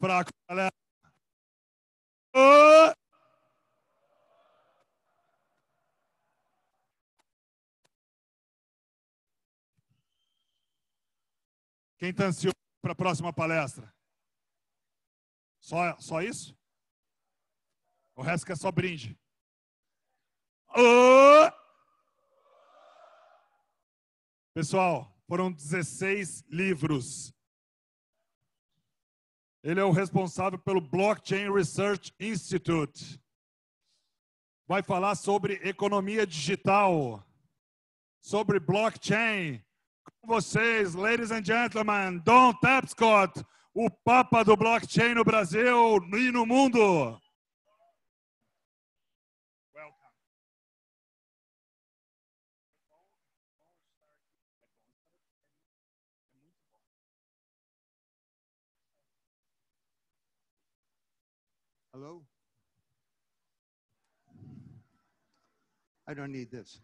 Fraco, galera. Quem está ansioso para a próxima palestra? Só, só isso? O resto que é só brinde. Ô! Pessoal, foram 16 livros. Ele é o responsável pelo Blockchain Research Institute. Vai falar sobre economia digital, sobre blockchain. Com vocês, ladies and gentlemen, Don Tapscott, o papa do blockchain no Brasil e no mundo. Hello? I don't need this.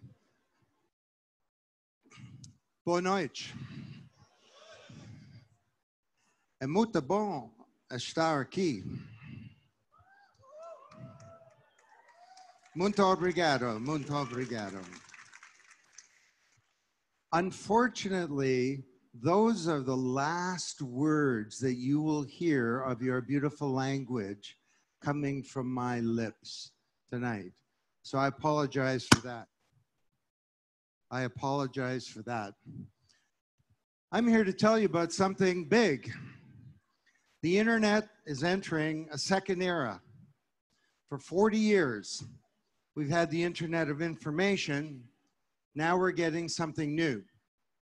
Boa noite. É muito bom estar aqui. Muito obrigado, muito obrigado. Unfortunately, those are the last words that you will hear of your beautiful language coming from my lips tonight. So I apologize for that. I apologize for that. I'm here to tell you about something big. The internet is entering a second era. For 40 years, we've had the internet of information. Now we're getting something new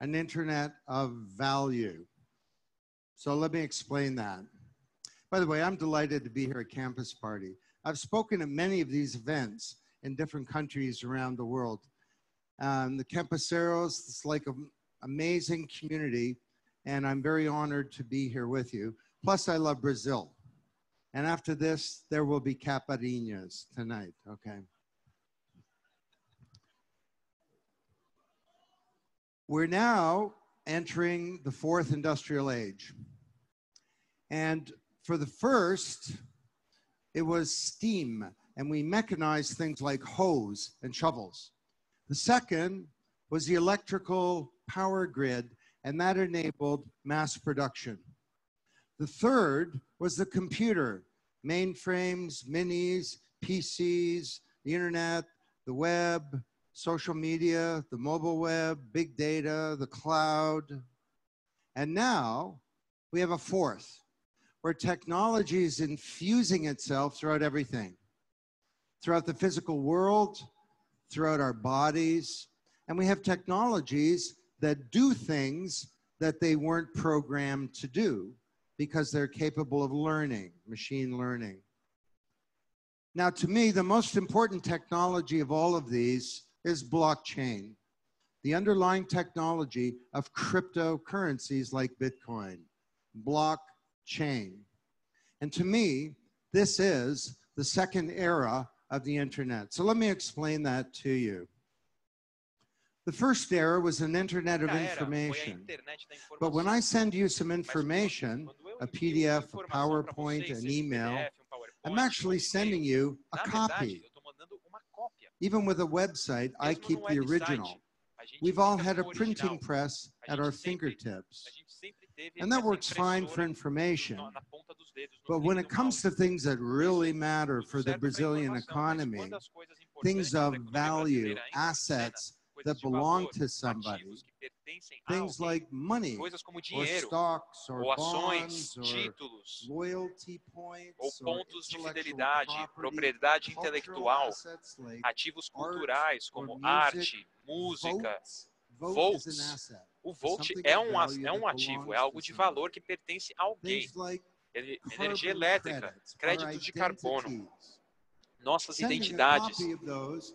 an internet of value. So let me explain that. By the way, I'm delighted to be here at Campus Party. I've spoken at many of these events in different countries around the world. Um, the Campuseros, it's like an amazing community, and I'm very honored to be here with you. Plus, I love Brazil. And after this, there will be caparinhas tonight, okay? We're now entering the fourth industrial age. And for the first, it was steam, and we mechanized things like hose and shovels. The second was the electrical power grid, and that enabled mass production. The third was the computer, mainframes, minis, PCs, the internet, the web, social media, the mobile web, big data, the cloud. And now we have a fourth, where technology is infusing itself throughout everything, throughout the physical world, throughout our bodies. And we have technologies that do things that they weren't programmed to do because they're capable of learning, machine learning. Now, to me, the most important technology of all of these is blockchain, the underlying technology of cryptocurrencies like Bitcoin. Blockchain. And to me, this is the second era of the internet. So let me explain that to you. The first era was an internet of information. But when I send you some information, a PDF, a PowerPoint, an email, I'm actually sending you a copy. Even with a website, I keep the original. We've all had a printing press at our fingertips. And that works fine for information. But when it comes to things that really matter for the Brazilian economy, things of value, assets that belong to somebody, things like money, or stocks, or bonds, or loyalty points, ou pontos de fidelidade, propriedade intelectual, assets like ativos culturais como arte, música. vote, vote votes. O volt é um, é um ativo, é algo de valor que pertence a alguém. Energia elétrica, créditos de carbono, nossas identidades.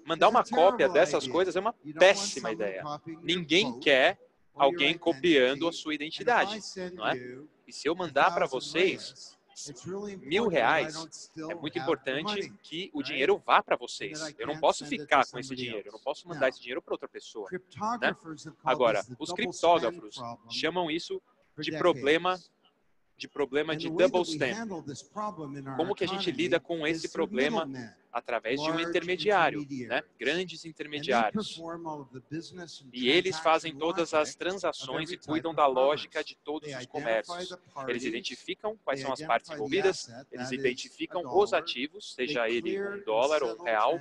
Mandar uma cópia dessas coisas é uma péssima ideia. Ninguém quer alguém copiando a sua identidade, não é? E se eu mandar para vocês mil reais, é muito importante que o dinheiro vá para vocês. Eu não posso ficar com esse dinheiro, eu não posso mandar esse dinheiro para outra pessoa. Called Agora, os criptógrafos chamam isso de problema de problema de double stamp. Como que a gente lida com esse problema através de um intermediário, né? Grandes intermediários. E eles fazem todas as transações e cuidam da lógica de todos os comércios. Eles identificam quais são as partes envolvidas, eles identificam os ativos, seja ele um dólar ou settle real,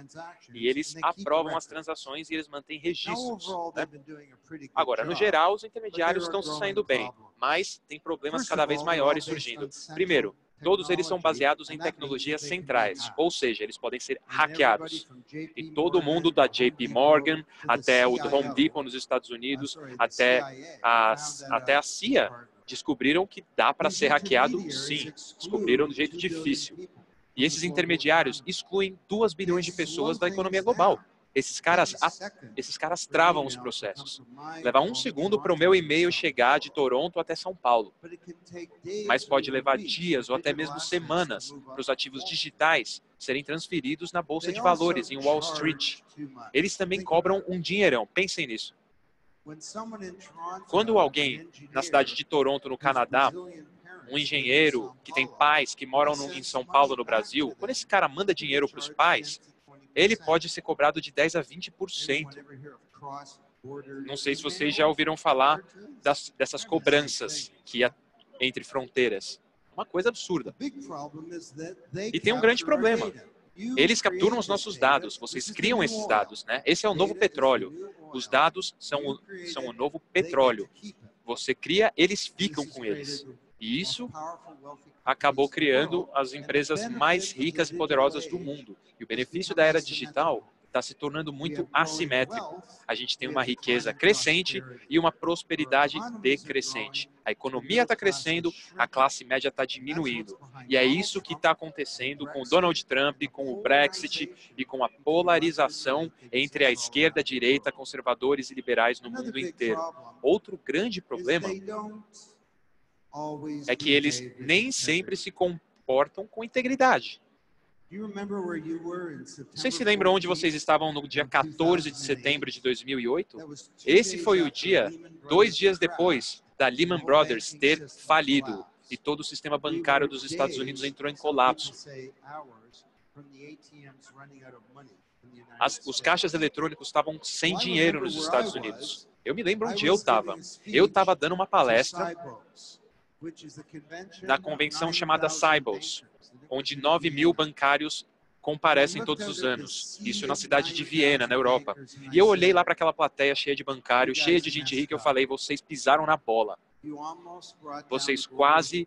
e eles aprovam as transações e eles mantêm registros. né? Agora, no geral, os intermediários estão se saindo bem. Mas tem problemas cada vez maiores surgindo. Primeiro, todos eles são baseados em means tecnologias centrais, hacked. ou seja, eles podem ser hackeados. E todo mundo da JP Morgan até o Home Depot nos Estados uh, Unidos, até a, até a CIA descobriram que dá para ser hackeado, sim. Descobriram de jeito 2 billion difícil. E esses intermediários excluem 2 bilhões de pessoas da economia global. Esses caras, esses caras travam os processos. Leva um segundo para o meu e-mail chegar de Toronto até São Paulo, mas pode levar dias ou até mesmo semanas para os ativos digitais serem transferidos na bolsa de valores em Wall Street. Eles também cobram um dinheirão. Pensem nisso. Quando alguém na cidade de Toronto, no Canadá, um engenheiro que tem pais que moram no- em São Paulo, no Brasil, quando esse cara manda dinheiro para os pais, ele pode ser cobrado de 10 a 20%. Não sei se vocês já ouviram falar das- dessas cobranças que há entre fronteiras. Uma coisa absurda. E tem um grande problema. Eles capturam os nossos dados, vocês criam esses dados, né? Esse é o novo petróleo. Os dados são o, são o novo petróleo. Você cria, eles ficam com eles. E isso acabou criando as empresas mais ricas e poderosas do mundo. E o benefício da era digital está se tornando muito assimétrico. A gente tem uma riqueza crescente e uma prosperidade decrescente. A economia está crescendo, a classe média está diminuindo. E é isso que está acontecendo com Donald Trump, com o Brexit e com a polarização entre a esquerda, a direita, conservadores e liberais no mundo inteiro. Outro grande problema é que eles nem sempre se comportam com integridade. Vocês se lembram onde vocês estavam no dia 14 de setembro de 2008? Esse foi o dia, dois dias depois da Lehman Brothers ter falido e todo o sistema bancário dos Estados Unidos entrou em colapso. As, os caixas eletrônicos estavam sem dinheiro nos Estados Unidos. Eu me lembro onde eu estava. Eu estava dando uma palestra na convenção chamada Cybos, onde 9 mil bancários comparecem todos os anos. Isso na cidade de Viena, na Europa. E eu olhei lá para aquela plateia cheia de bancários, cheia de gente rica, e eu falei: vocês pisaram na bola. Vocês quase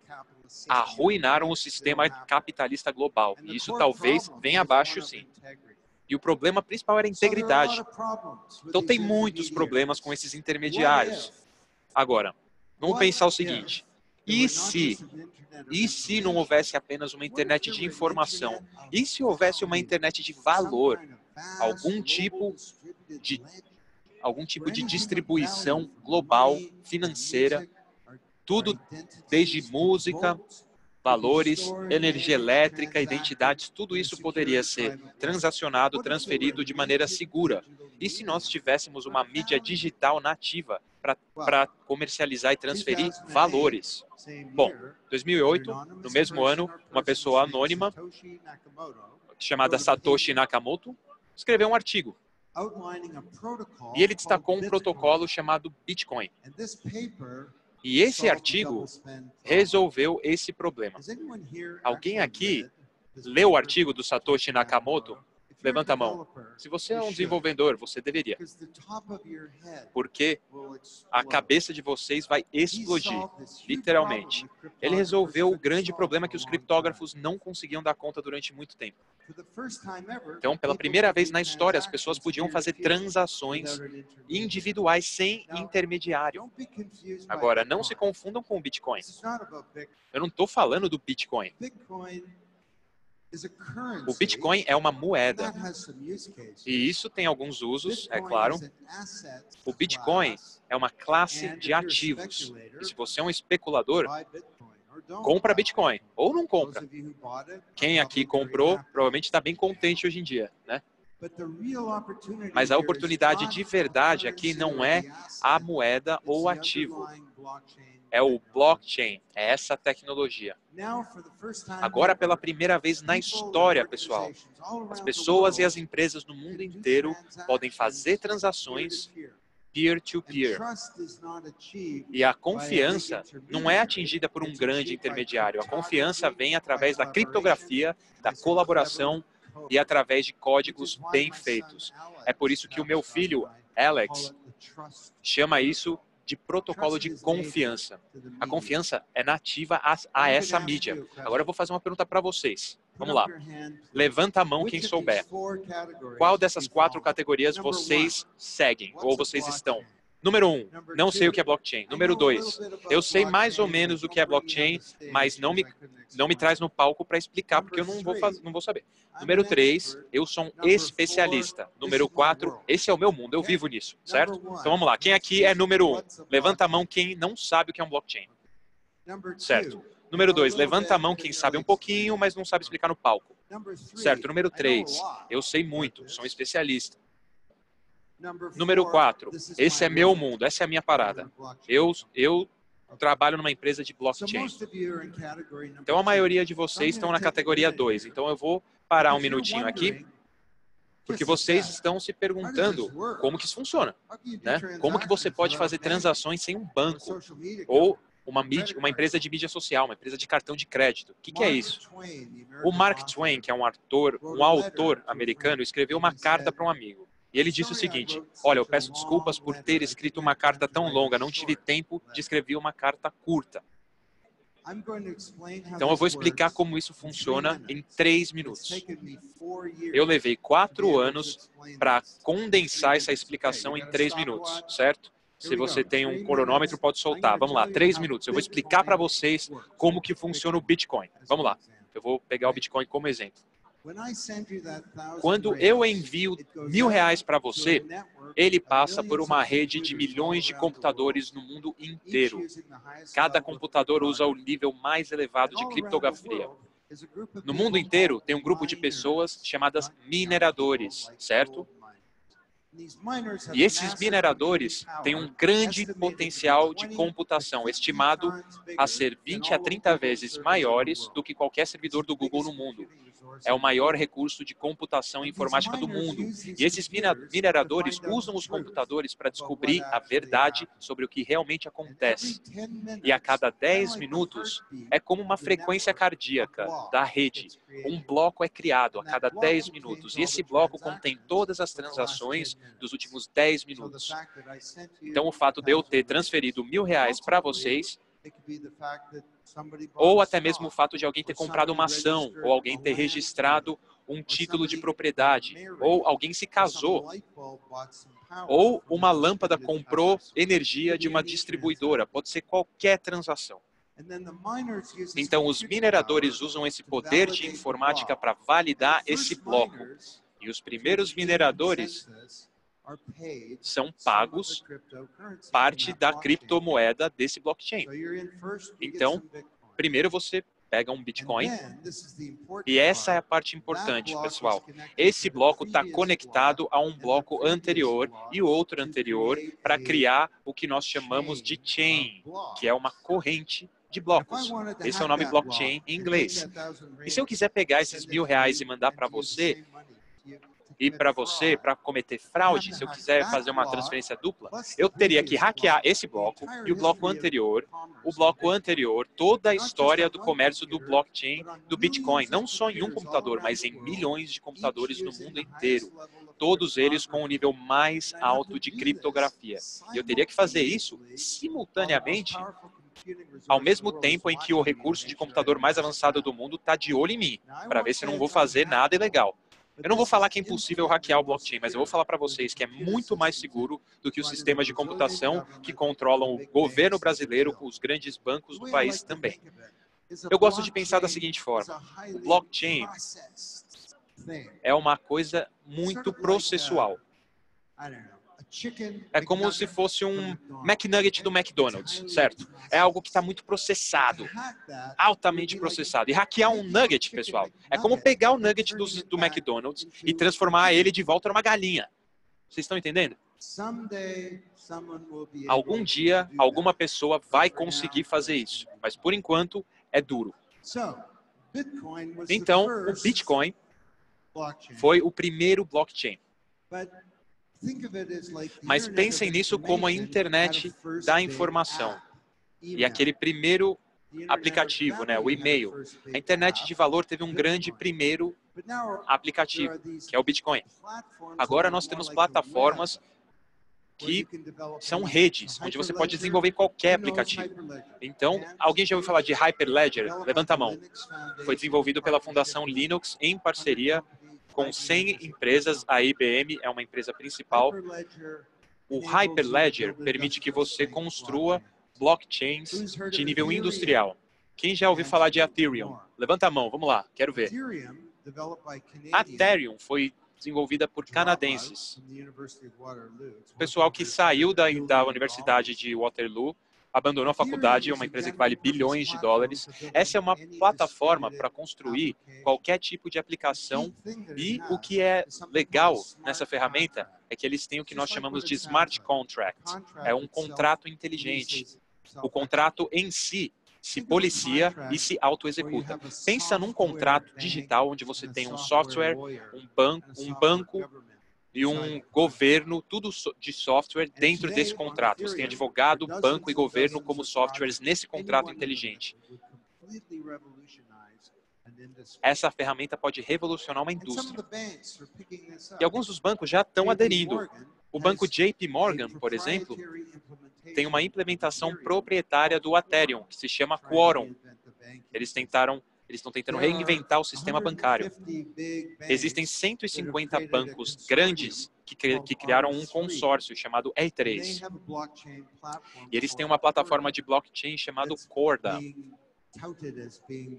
arruinaram o sistema capitalista global. E isso talvez venha abaixo, sim. E o problema principal era a integridade. Então tem muitos problemas com esses intermediários. Agora, vamos pensar o seguinte: e se e se não houvesse apenas uma internet de informação? E se houvesse uma internet de valor? Algum tipo de algum tipo de distribuição global financeira, tudo desde música, valores, energia elétrica, identidades, tudo isso poderia ser transacionado, transferido de maneira segura. E se nós tivéssemos uma mídia digital nativa para comercializar e transferir valores? Bom, 2008, no mesmo ano, uma pessoa anônima chamada Satoshi Nakamoto escreveu um artigo. E ele destacou um protocolo chamado Bitcoin. E esse artigo resolveu esse problema. Alguém aqui leu o artigo do Satoshi Nakamoto? Levanta a mão. Se você é um desenvolvedor, você deveria. Porque a cabeça de vocês vai explodir, literalmente. Ele resolveu o grande problema que os criptógrafos não conseguiam dar conta durante muito tempo. Então, pela primeira vez na história, as pessoas podiam fazer transações individuais sem intermediário. Agora, não se confundam com o Bitcoin. Eu não estou falando do Bitcoin. O Bitcoin é uma moeda. E isso tem alguns usos, é claro. O Bitcoin é uma classe de ativos. E se você é um especulador, compra Bitcoin ou não compra. Quem aqui comprou provavelmente está bem contente hoje em dia, né? Mas a oportunidade de verdade aqui não é a moeda ou o ativo. É o blockchain, é essa tecnologia. Agora, pela primeira vez na história, pessoal, as pessoas e as empresas no mundo inteiro podem fazer transações peer-to-peer. E a confiança não é atingida por um grande intermediário. A confiança vem através da criptografia, da colaboração e através de códigos bem feitos. É por isso que o meu filho, Alex, chama isso de protocolo de confiança. A confiança é nativa a, a essa mídia. Agora eu vou fazer uma pergunta para vocês. Vamos lá. Levanta a mão quem souber. Qual dessas quatro categorias vocês seguem ou vocês estão? Número um, não sei o que é blockchain. Número dois, eu sei mais ou menos o que é blockchain, mas não me, não me traz no palco para explicar, porque eu não vou, não vou saber. Número três, eu sou um especialista. Número quatro, esse é o meu mundo, eu vivo nisso, certo? Então vamos lá, quem aqui é número um? Levanta a mão quem não sabe o que é um blockchain. Certo. Número dois, levanta a mão quem sabe um pouquinho, mas não sabe explicar no palco. Certo. Número três, eu sei muito, sou um especialista. Número 4. Esse é meu mundo, essa é a minha parada. Eu, eu trabalho numa empresa de blockchain. Então a maioria de vocês estão na categoria 2. Então eu vou parar um minutinho aqui, porque vocês estão se perguntando como que isso funciona. Né? Como que você pode fazer transações sem um banco? Ou uma, mídia, uma empresa de mídia social, uma empresa de cartão de crédito. O que, que é isso? O Mark Twain, que é um autor, um autor americano, escreveu uma carta para um amigo. E ele disse o seguinte: Olha, eu peço desculpas por ter escrito uma carta tão longa, não tive tempo de escrever uma carta curta. Então eu vou explicar como isso funciona em três minutos. Eu levei quatro anos para condensar essa explicação em três minutos, certo? Se você tem um cronômetro, pode soltar. Vamos lá, três minutos. Eu vou explicar para vocês como que funciona o Bitcoin. Vamos lá. Eu vou pegar o Bitcoin como exemplo. Quando eu envio mil reais para você, ele passa por uma rede de milhões de computadores no mundo inteiro. Cada computador usa o nível mais elevado de criptografia. No mundo inteiro, tem um grupo de pessoas chamadas mineradores, certo? E esses mineradores têm um grande potencial de computação, estimado a ser 20 a 30 vezes maiores do que qualquer servidor do Google no mundo é o maior recurso de computação informática do mundo. E esses mineradores usam os computadores para descobrir a verdade sobre o que realmente acontece. E a cada 10 minutos é como uma frequência cardíaca da rede. Um bloco é criado a cada 10 minutos. E esse bloco contém todas as transações dos últimos 10 minutos. Então, o fato de eu ter transferido mil reais para vocês ou até mesmo o fato de alguém ter comprado uma ação, ou alguém ter registrado um título de propriedade, ou alguém se casou, ou uma lâmpada comprou energia de uma distribuidora. Pode ser qualquer transação. Então, os mineradores usam esse poder de informática para validar esse bloco. E os primeiros mineradores são pagos parte da criptomoeda desse blockchain. Então, primeiro você pega um Bitcoin. E essa é a parte importante, pessoal. Esse bloco está conectado a um bloco anterior e outro anterior para criar o que nós chamamos de chain, que é uma corrente de blocos. Esse é o nome blockchain em inglês. E se eu quiser pegar esses mil reais e mandar para você, e para você, para cometer fraude, se eu quiser fazer uma transferência dupla, eu teria que hackear esse bloco e o bloco anterior, o bloco anterior, toda a história do comércio do blockchain do Bitcoin, não só em um computador, mas em milhões de computadores no mundo inteiro. Todos eles com o nível mais alto de criptografia. E eu teria que fazer isso simultaneamente ao mesmo tempo em que o recurso de computador mais avançado do mundo está de olho em mim, para ver se eu não vou fazer nada ilegal. Eu não vou falar que é impossível hackear o blockchain, mas eu vou falar para vocês que é muito mais seguro do que os sistemas de computação que controlam o governo brasileiro, os grandes bancos do país também. Eu gosto de pensar da seguinte forma: o blockchain é uma coisa muito processual. É como se fosse um McNugget do McDonald's, certo? É algo que está muito processado, altamente processado. E hackear um nugget, pessoal, é como pegar o nugget do, do McDonald's e transformar ele de volta numa galinha. Vocês estão entendendo? Algum dia, alguma pessoa vai conseguir fazer isso, mas por enquanto é duro. Então, o Bitcoin foi o primeiro blockchain. Mas pensem nisso como a internet da informação. E aquele primeiro aplicativo, né, o e-mail. A internet de valor teve um grande primeiro aplicativo, que é o Bitcoin. Agora nós temos plataformas que são redes, onde você pode desenvolver qualquer aplicativo. Então, alguém já ouviu falar de Hyperledger? Levanta a mão. Foi desenvolvido pela Fundação Linux em parceria 100 com companies, 100 IBM empresas. A IBM é uma empresa principal. O Hyperledger permite que você construa blockchains. de nível industrial. Quem já ouviu falar de Ethereum? Levanta a mão, vamos lá, quero ver. A Ethereum foi desenvolvida por canadenses. pessoal que saiu da, $1 da Universidade de Waterloo, abandonou a faculdade, é uma empresa que vale bilhões de dólares. Essa é uma plataforma para construir qualquer tipo de aplicação e o que é legal nessa ferramenta é que eles têm o que nós chamamos de smart contract. É um contrato inteligente. O contrato em si se policia e se autoexecuta. Pensa num contrato digital onde você tem um software, um banco, um banco e um governo, tudo de software dentro desse contrato. Você tem advogado, banco e governo como softwares nesse contrato inteligente. Essa ferramenta pode revolucionar uma indústria. E alguns dos bancos já estão aderindo. O banco JP Morgan, por exemplo, tem uma implementação proprietária do Ethereum, que se chama Quorum. Eles tentaram, eles estão tentando reinventar o sistema bancário. Existem 150 bancos grandes que, que criaram um consórcio chamado E3. E eles têm uma plataforma de blockchain chamada Corda.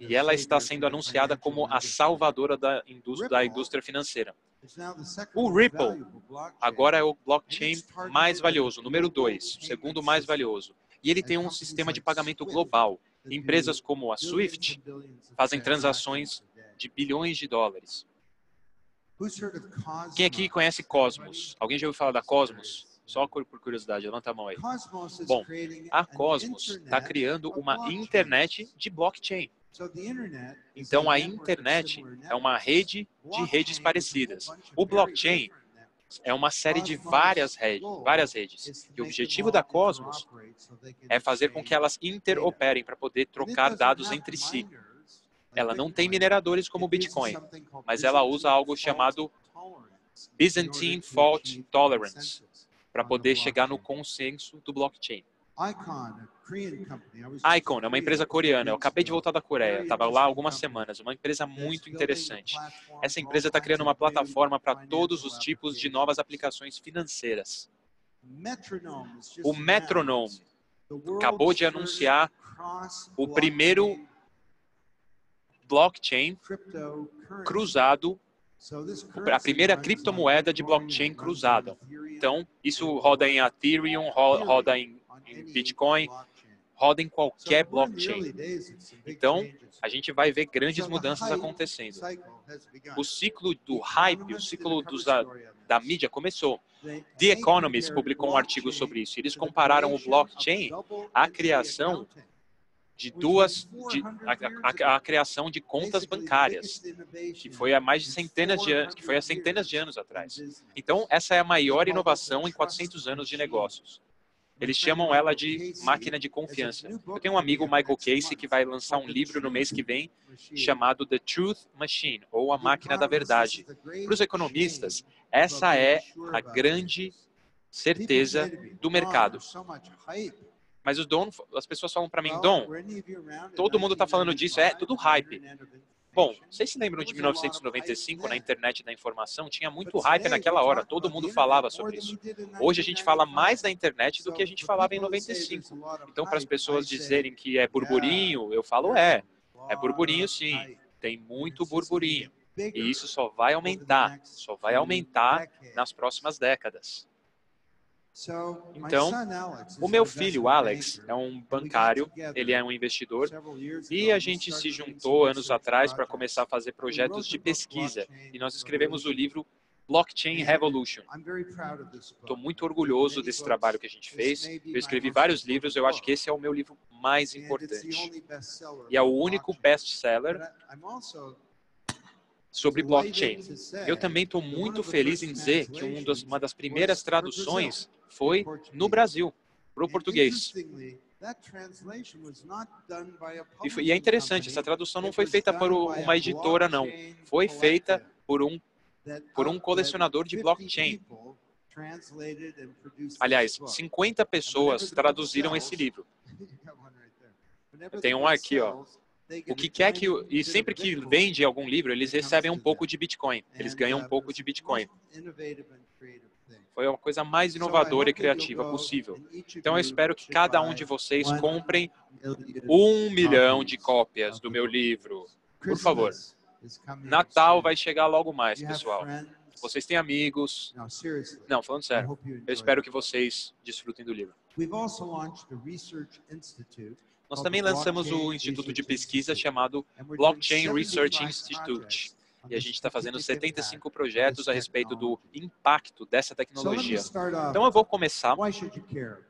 E ela está sendo anunciada como a salvadora da indústria, da indústria financeira. O Ripple Agora é o blockchain mais valioso, número 2, o segundo mais valioso. E ele tem um sistema de pagamento global. Empresas como a Swift fazem transações de bilhões de dólares. Quem aqui conhece Cosmos? Alguém já ouviu falar da Cosmos? Só por curiosidade, levanta a mão aí. Bom, A Cosmos está criando uma internet de blockchain. Então, a internet é uma rede de redes parecidas. O blockchain é uma série de várias, redes, várias redes. E o objetivo da Cosmos é fazer com que elas interoperem para poder trocar dados entre si. Ela não tem mineradores como o Bitcoin, mas ela usa algo chamado Byzantine Fault Tolerance para poder chegar no consenso do blockchain. Icon é uma empresa coreana. Eu acabei de voltar da Coreia. Estava lá algumas semanas. Uma empresa muito interessante. Essa empresa está criando uma plataforma para todos os tipos de novas aplicações financeiras. O Metronome acabou de anunciar o primeiro blockchain cruzado, a primeira criptomoeda de blockchain cruzada. Então, isso roda em Ethereum, ro- roda em, em Bitcoin, roda em qualquer blockchain. Então, a gente vai ver grandes mudanças acontecendo. O ciclo do hype, o ciclo dos, da, da mídia começou. The Economist publicou um artigo sobre isso. Eles compararam o blockchain à criação de duas, de, a, a- a criação de contas bancárias, que foi há mais de centenas de anos, que foi há centenas de anos atrás. Então, essa é a maior inovação em 400 anos de negócios. Eles chamam ela de máquina de confiança. Eu tenho um amigo, Michael Casey, que vai lançar um livro no mês que vem chamado The Truth Machine, ou a máquina da verdade. Para os economistas, essa é a grande certeza do mercado. Mas o Dom, as pessoas falam para mim, Dom, todo mundo está falando disso, é tudo hype. Bom, vocês se lembram de 1995, na internet da informação? Tinha muito hype naquela hora, todo mundo falava sobre isso. Hoje a gente fala mais da internet do que a gente falava em 95. Então, para as pessoas dizerem que é burburinho, eu falo é. É burburinho sim, tem muito burburinho. E isso só vai aumentar, só vai aumentar nas próximas décadas. Então, O meu filho, Alex, é um bancário, ele é um investidor, e a gente se juntou anos atrás para começar a fazer projetos de pesquisa. E nós escrevemos o livro Blockchain Revolution. Estou muito orgulhoso desse trabalho que a gente fez. Eu escrevi vários livros, eu acho que esse é o meu livro mais importante. E é o único best-seller sobre blockchain. Eu também estou muito feliz em dizer que um uma das primeiras traduções foi no Brasil, para o português. E, foi- e é interessante, essa tradução não foi feita por uma editora, não. Foi feita por um por um colecionador de 50 blockchain. Aliás, book. 50 pessoas traduziram esse livro. Tem um aqui, ó. O que quer que o- e sempre que vende algum livro, eles recebem um pouco de Bitcoin. Eles ganham um pouco de Bitcoin. Foi a coisa mais inovadora e criativa possível. Então eu espero que cada um de vocês comprem um milhão de cópias do meu livro. Por favor. Natal vai chegar logo mais, pessoal. Vocês têm amigos. Não, falando sério. Eu espero que vocês desfrutem do livro. Nós também lançamos o Instituto de Pesquisa chamado Blockchain Research Institute. E a gente está fazendo 75 projetos a respeito do impacto dessa tecnologia. Então eu vou começar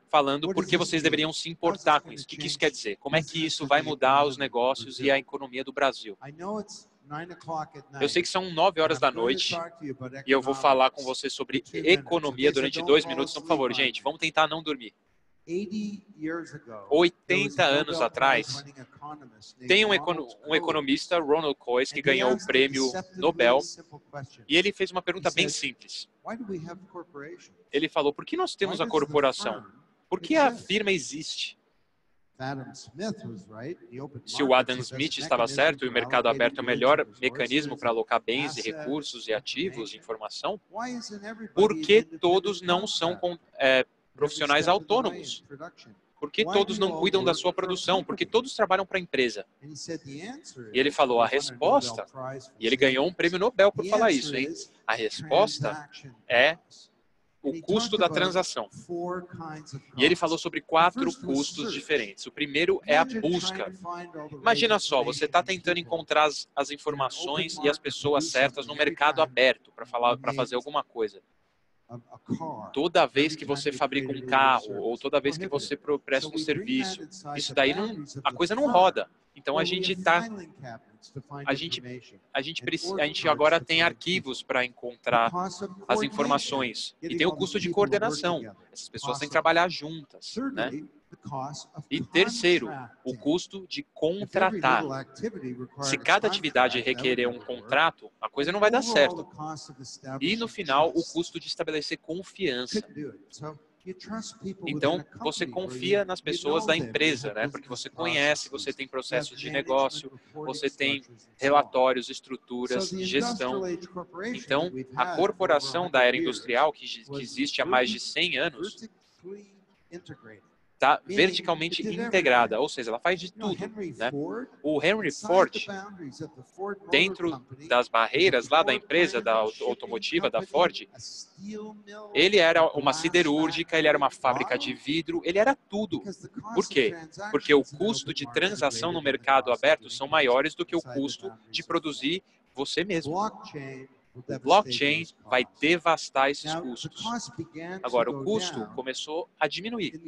falando por que vocês deveriam se importar com isso. O que isso quer dizer? Como é que isso vai mudar os negócios e a economia do Brasil? Eu sei que são 9 horas da noite e eu vou falar com você sobre economia durante dois minutos. Então, por favor, gente, vamos tentar não dormir. 80 anos atrás, tem um, econo um economista, Ronald Coase, que ganhou o prêmio Nobel, e ele fez uma pergunta bem simples. Ele falou, por que nós temos a corporação? Por que a firma existe? Se o Adam Smith estava certo e o mercado aberto é o melhor mecanismo para alocar bens e recursos e ativos e informação, por que todos não são com- é, profissionais autônomos? Por que todos não cuidam da sua produção? Por que todos trabalham para a empresa? E ele falou a resposta, E ele ganhou um prêmio Nobel por falar isso, hein? A resposta é o custo da transação. E ele falou sobre quatro custos diferentes. O primeiro é a busca. Imagina só, você está tentando encontrar as, as informações e as pessoas certas no mercado aberto para falar, para fazer alguma coisa. Toda vez que você fabrica um carro ou toda vez que você presta um serviço, isso daí não, a coisa não roda. Então a gente tá, a gente, a gente precisa, a gente agora tem arquivos para encontrar as informações e tem o custo de coordenação. Essas pessoas têm que trabalhar juntas, né? E terceiro, o custo de contratar. Se cada atividade requerer um contrato, a coisa não vai dar certo. E no final, o custo de estabelecer confiança. Então, você confia nas pessoas da empresa, né? Porque você conhece, você tem processos de negócio, você tem relatórios, estruturas, gestão. Então, a corporação da era industrial, que, que existe há mais de 100 anos, está verticalmente integrada, ou seja, ela faz de tudo. Né? O Henry Ford, dentro das barreiras lá da empresa da auto- automotiva, da Ford, ele era uma siderúrgica, ele era uma fábrica de vidro, ele era tudo. Por quê? Porque o custo de transação no mercado aberto são maiores do que o custo de produzir você mesmo. O blockchain vai devastar esses custos. Agora, o custo começou a diminuir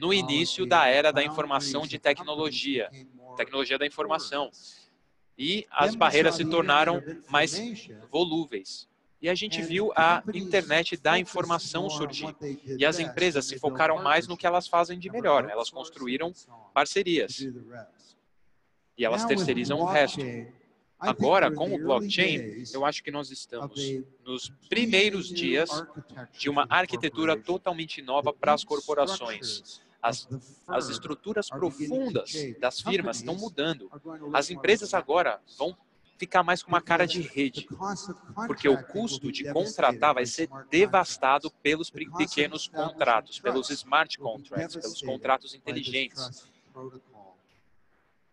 no início da era da informação de tecnologia, tecnologia da informação. E as barreiras se tornaram mais volúveis. E a gente viu a internet da informação surgir. E as empresas se focaram mais no que elas fazem de melhor. Elas construíram parcerias e elas terceirizam o resto. Agora, com o blockchain, eu acho que nós estamos nos primeiros dias de uma arquitetura totalmente nova para as corporações. As, as estruturas profundas das firmas estão mudando. As empresas agora vão ficar mais com uma cara de rede, porque o custo de contratar vai ser devastado pelos pe- pequenos contratos, pelos smart contracts, pelos contratos inteligentes.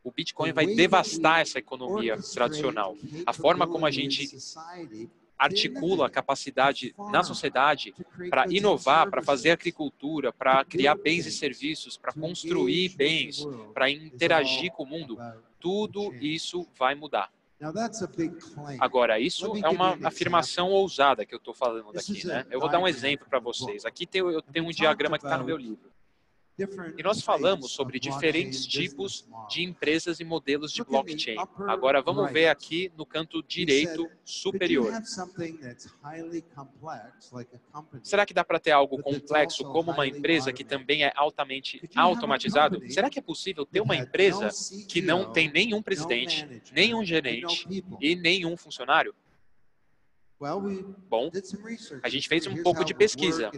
O Bitcoin vai devastar essa economia tradicional. A forma como a gente articula a capacidade na sociedade para inovar, para fazer agricultura, para criar bens e serviços, para construir bens, para interagir com o mundo, tudo isso vai mudar. Agora, isso é uma afirmação ousada que eu estou falando daqui, né? Eu vou dar um exemplo para vocês. Aqui tem, eu tenho um diagrama que está no meu livro. E nós falamos sobre diferentes tipos de empresas e modelos de blockchain. Agora vamos ver aqui no canto direito superior. Será que dá para ter algo complexo como uma empresa que também é altamente automatizado? Será que é possível ter uma empresa que não tem nenhum presidente, nenhum gerente e nenhum funcionário? Bom, a gente fez um pouco de pesquisa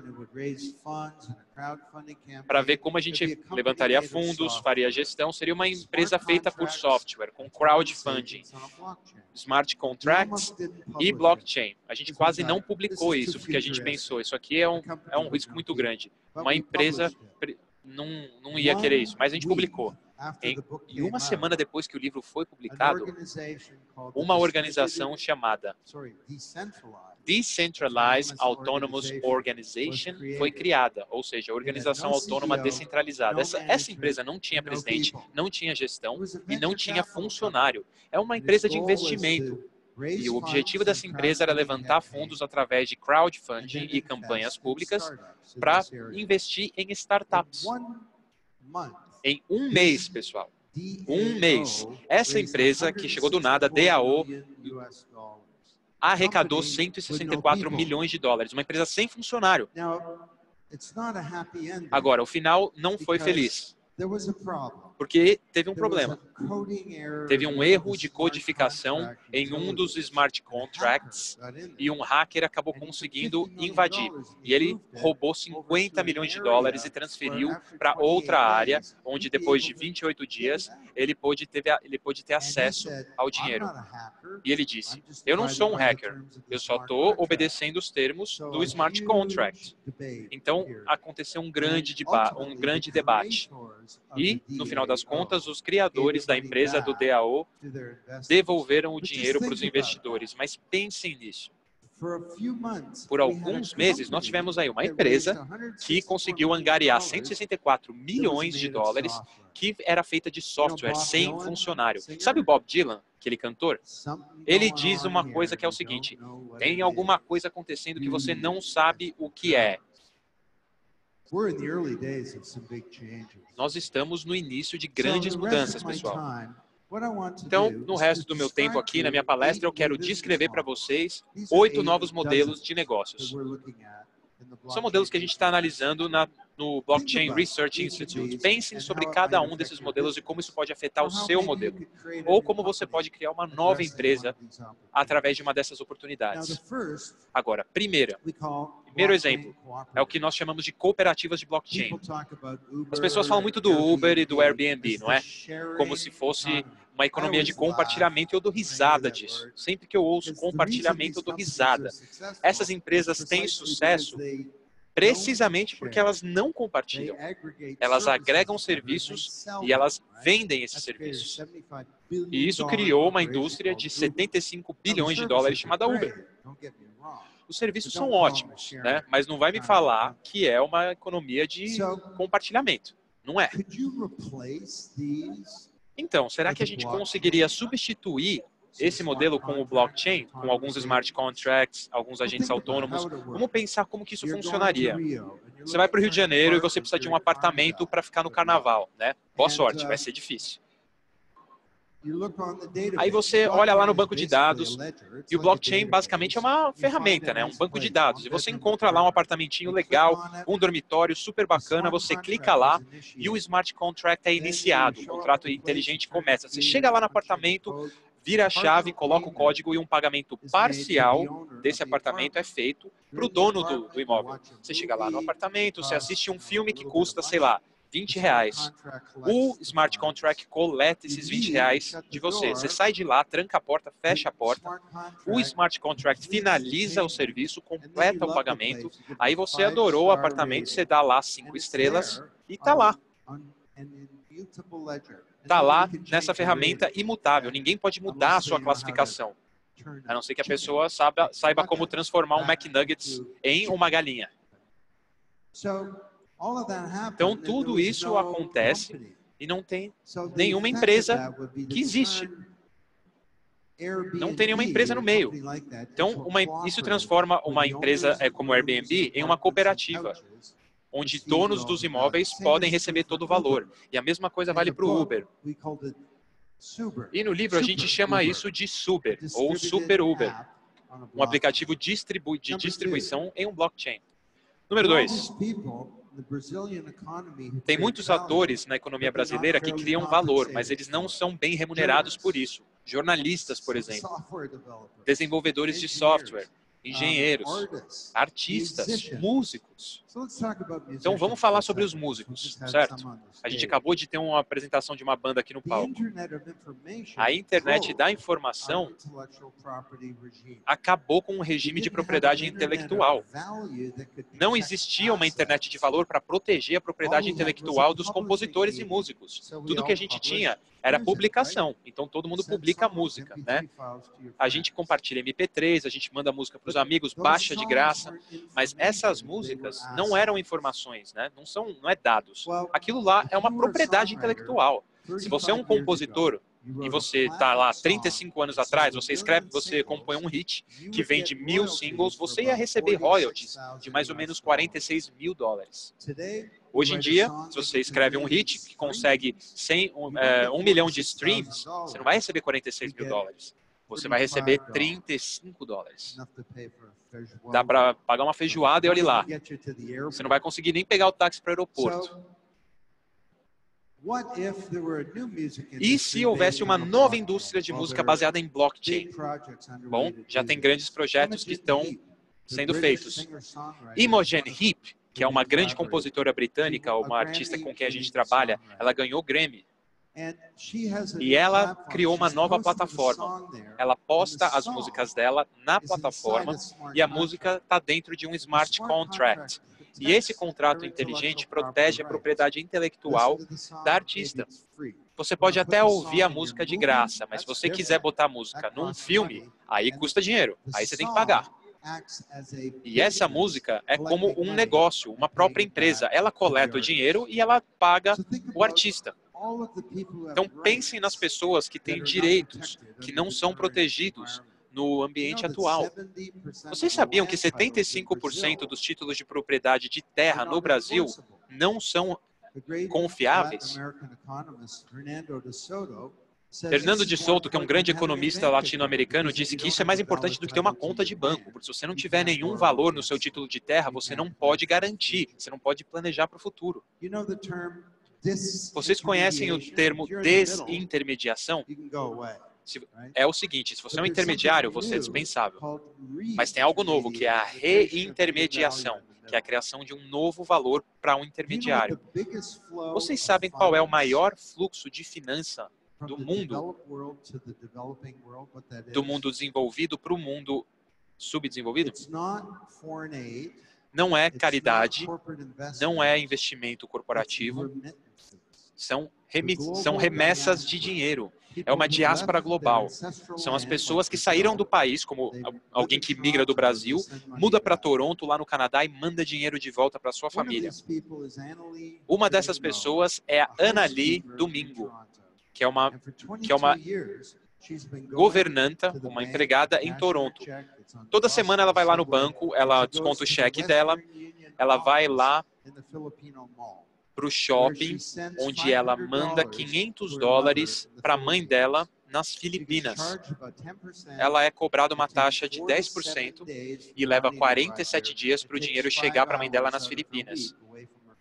para ver como a gente levantaria fundos, faria gestão. Seria uma empresa feita por software, com crowdfunding, smart contracts e blockchain. A gente quase não publicou isso, porque a gente pensou, isso aqui é um, é um risco muito grande. Uma empresa não, não ia querer isso, mas a gente publicou. Em, e uma semana depois que o livro foi publicado, uma organização chamada Decentralized Autonomous Organization foi criada, ou seja, organização autônoma descentralizada. Essa, essa empresa não tinha presidente, não tinha gestão e não tinha funcionário. É uma empresa de investimento. E o objetivo dessa empresa era levantar fundos através de crowdfunding e campanhas públicas para investir em startups em um mês, pessoal. Um mês. Essa empresa que chegou do nada, DAO, arrecadou 164 milhões de dólares. Uma empresa sem funcionário. Agora, o final não foi feliz. Porque teve um problema. Teve um erro de codificação em um dos smart contracts e um hacker acabou conseguindo invadir. E ele roubou 50 milhões de dólares e transferiu para outra área, onde depois de 28 dias ele pôde, ter, ele pôde ter acesso ao dinheiro. E ele disse: Eu não sou um hacker, eu só estou obedecendo os termos do smart contract. Então aconteceu um grande, um grande debate. E, no final das contas, os criadores da empresa do DAO devolveram o dinheiro para os investidores. Mas pensem nisso. Por alguns meses, nós tivemos aí uma empresa que conseguiu angariar 164 milhões de dólares, que era feita de software, sem funcionário. Sabe o Bob Dylan, aquele cantor? Ele diz uma coisa que é o seguinte: tem alguma coisa acontecendo que você não sabe o que é. Nós estamos no início de grandes mudanças, pessoal. Então, no resto do meu tempo aqui na minha palestra, eu quero descrever para vocês oito novos modelos de negócios. São modelos que a gente está analisando na, no Blockchain Research Institute. Pensem sobre cada um desses modelos e como isso pode afetar o seu modelo. Ou como você pode criar uma nova empresa através de uma dessas oportunidades. Agora, primeira, primeiro exemplo é o que nós chamamos de cooperativas de blockchain. As pessoas falam muito do Uber e do Airbnb, não é? Como se fosse uma economia de compartilhamento, eu dou risada disso. Sempre que eu ouço compartilhamento, eu dou risada. Essas empresas têm sucesso precisamente porque elas não compartilham. Elas agregam serviços e elas vendem esses serviços. E isso criou uma indústria de 75 bilhões de dólares chamada Uber. Os serviços são ótimos, né? mas não vai me falar que é uma economia de compartilhamento. Não é. Então, será que a gente conseguiria substituir esse modelo com o blockchain, com alguns smart contracts, alguns agentes autônomos? Vamos pensar como que isso funcionaria. Você vai para o Rio de Janeiro e você precisa de um apartamento para ficar no carnaval, né? Boa sorte, vai ser difícil. Aí você olha lá no banco de dados e o blockchain basicamente é uma ferramenta, né? Um banco de dados. E você encontra lá um apartamentinho legal, um dormitório super bacana, você clica lá e o smart contract é iniciado. O contrato inteligente começa. Você chega lá no apartamento, vira a chave, coloca o código e um pagamento parcial desse apartamento é feito para o dono do, do imóvel. Você chega lá no apartamento, você assiste um filme que custa, sei lá, 20 reais. O smart contract coleta esses 20 reais de você. Você sai de lá, tranca a porta, fecha a porta. O smart contract finaliza o serviço, completa o pagamento. Aí você adorou o apartamento, você dá lá cinco estrelas e está lá. Está lá nessa ferramenta imutável. Ninguém pode mudar a sua classificação. A não ser que a pessoa saiba, saiba como transformar um McNuggets em uma galinha. Então, tudo isso acontece e não tem nenhuma empresa que existe. não tem nenhuma empresa no meio. Então, uma, isso transforma uma empresa é, como Airbnb em uma cooperativa, onde donos dos imóveis podem receber todo o valor. E a mesma coisa vale para o Uber. E no livro a gente chama isso de Suber, ou Super Uber, um aplicativo distribu de distribuição em um blockchain. Número dois, tem muitos atores na economia brasileira que criam valor, mas eles não são bem remunerados por isso. Jornalistas, por exemplo, desenvolvedores de software, engenheiros, artistas, músicos. Então vamos falar sobre os músicos, certo? A gente acabou de ter uma apresentação de uma banda aqui no palco. A internet da informação acabou com o regime de propriedade intelectual. Não existia uma internet de valor para proteger a propriedade intelectual dos compositores e músicos. Tudo que a gente tinha era publicação. Então todo mundo publica música, né? A gente compartilha MP3, a gente manda música para os amigos, baixa de graça, mas essas músicas não eram informações, né? Não são, não é dados. Aquilo lá é uma propriedade intelectual. Se você é um compositor e você está lá 35 anos atrás, você escreve, você compõe um hit que vende mil singles, você ia receber royalties de mais ou menos 46 mil dólares. Hoje em dia, se você escreve um hit que consegue 100, um, é, um milhão de streams, você não vai receber 46 mil dólares. Você vai receber 35 dólares. Dá para pagar uma feijoada e olhe lá. Você não vai conseguir nem pegar o táxi para o aeroporto. E se houvesse uma nova indústria de música baseada em blockchain? Bom, já tem grandes projetos que estão sendo feitos. Imogen Heap, que é uma grande compositora britânica, uma artista com quem a gente trabalha, ela ganhou Grammy. E ela criou uma nova plataforma. Ela posta as músicas dela na plataforma e a música está dentro de um smart contract. E esse contrato inteligente protege a propriedade intelectual da artista. Você pode até ouvir a música de graça, mas se você quiser botar a música num filme, aí custa dinheiro, aí você tem que pagar. E essa música é como um negócio, uma própria empresa. Ela coleta o dinheiro e ela paga o artista. Então pensem nas pessoas que têm direitos que não são protegidos no ambiente atual. Vocês sabiam que 75% dos títulos de propriedade de terra no Brasil não são confiáveis? Fernando de Souto, que é um grande economista latino-americano, disse que isso é mais importante do que ter uma conta de banco, porque se você não tiver nenhum valor no seu título de terra, você não pode garantir, você não pode planejar para o futuro. Vocês conhecem o termo desintermediação? é o seguinte, se você é um intermediário, você é dispensável. Mas tem algo novo, que é a reintermediação, que é a criação de um novo valor para um intermediário. Vocês sabem qual é o maior fluxo de finança do mundo, do mundo desenvolvido para o mundo subdesenvolvido? Não é caridade, não é investimento corporativo, são, são remessas de dinheiro. É uma diáspora global. São as pessoas que saíram do país, como alguém que migra do Brasil, muda para Toronto, lá no Canadá, e manda dinheiro de volta para sua família. Uma dessas pessoas é a Ana Lee Domingo, que é uma, que é uma governanta, uma empregada em Toronto. Toda semana ela vai lá no banco, ela desconta o cheque dela, ela vai lá para o shopping, onde ela manda 500 dólares para a mãe dela nas Filipinas. Ela é cobrada uma taxa de 10% e leva 47 dias para o dinheiro chegar para a mãe dela nas Filipinas.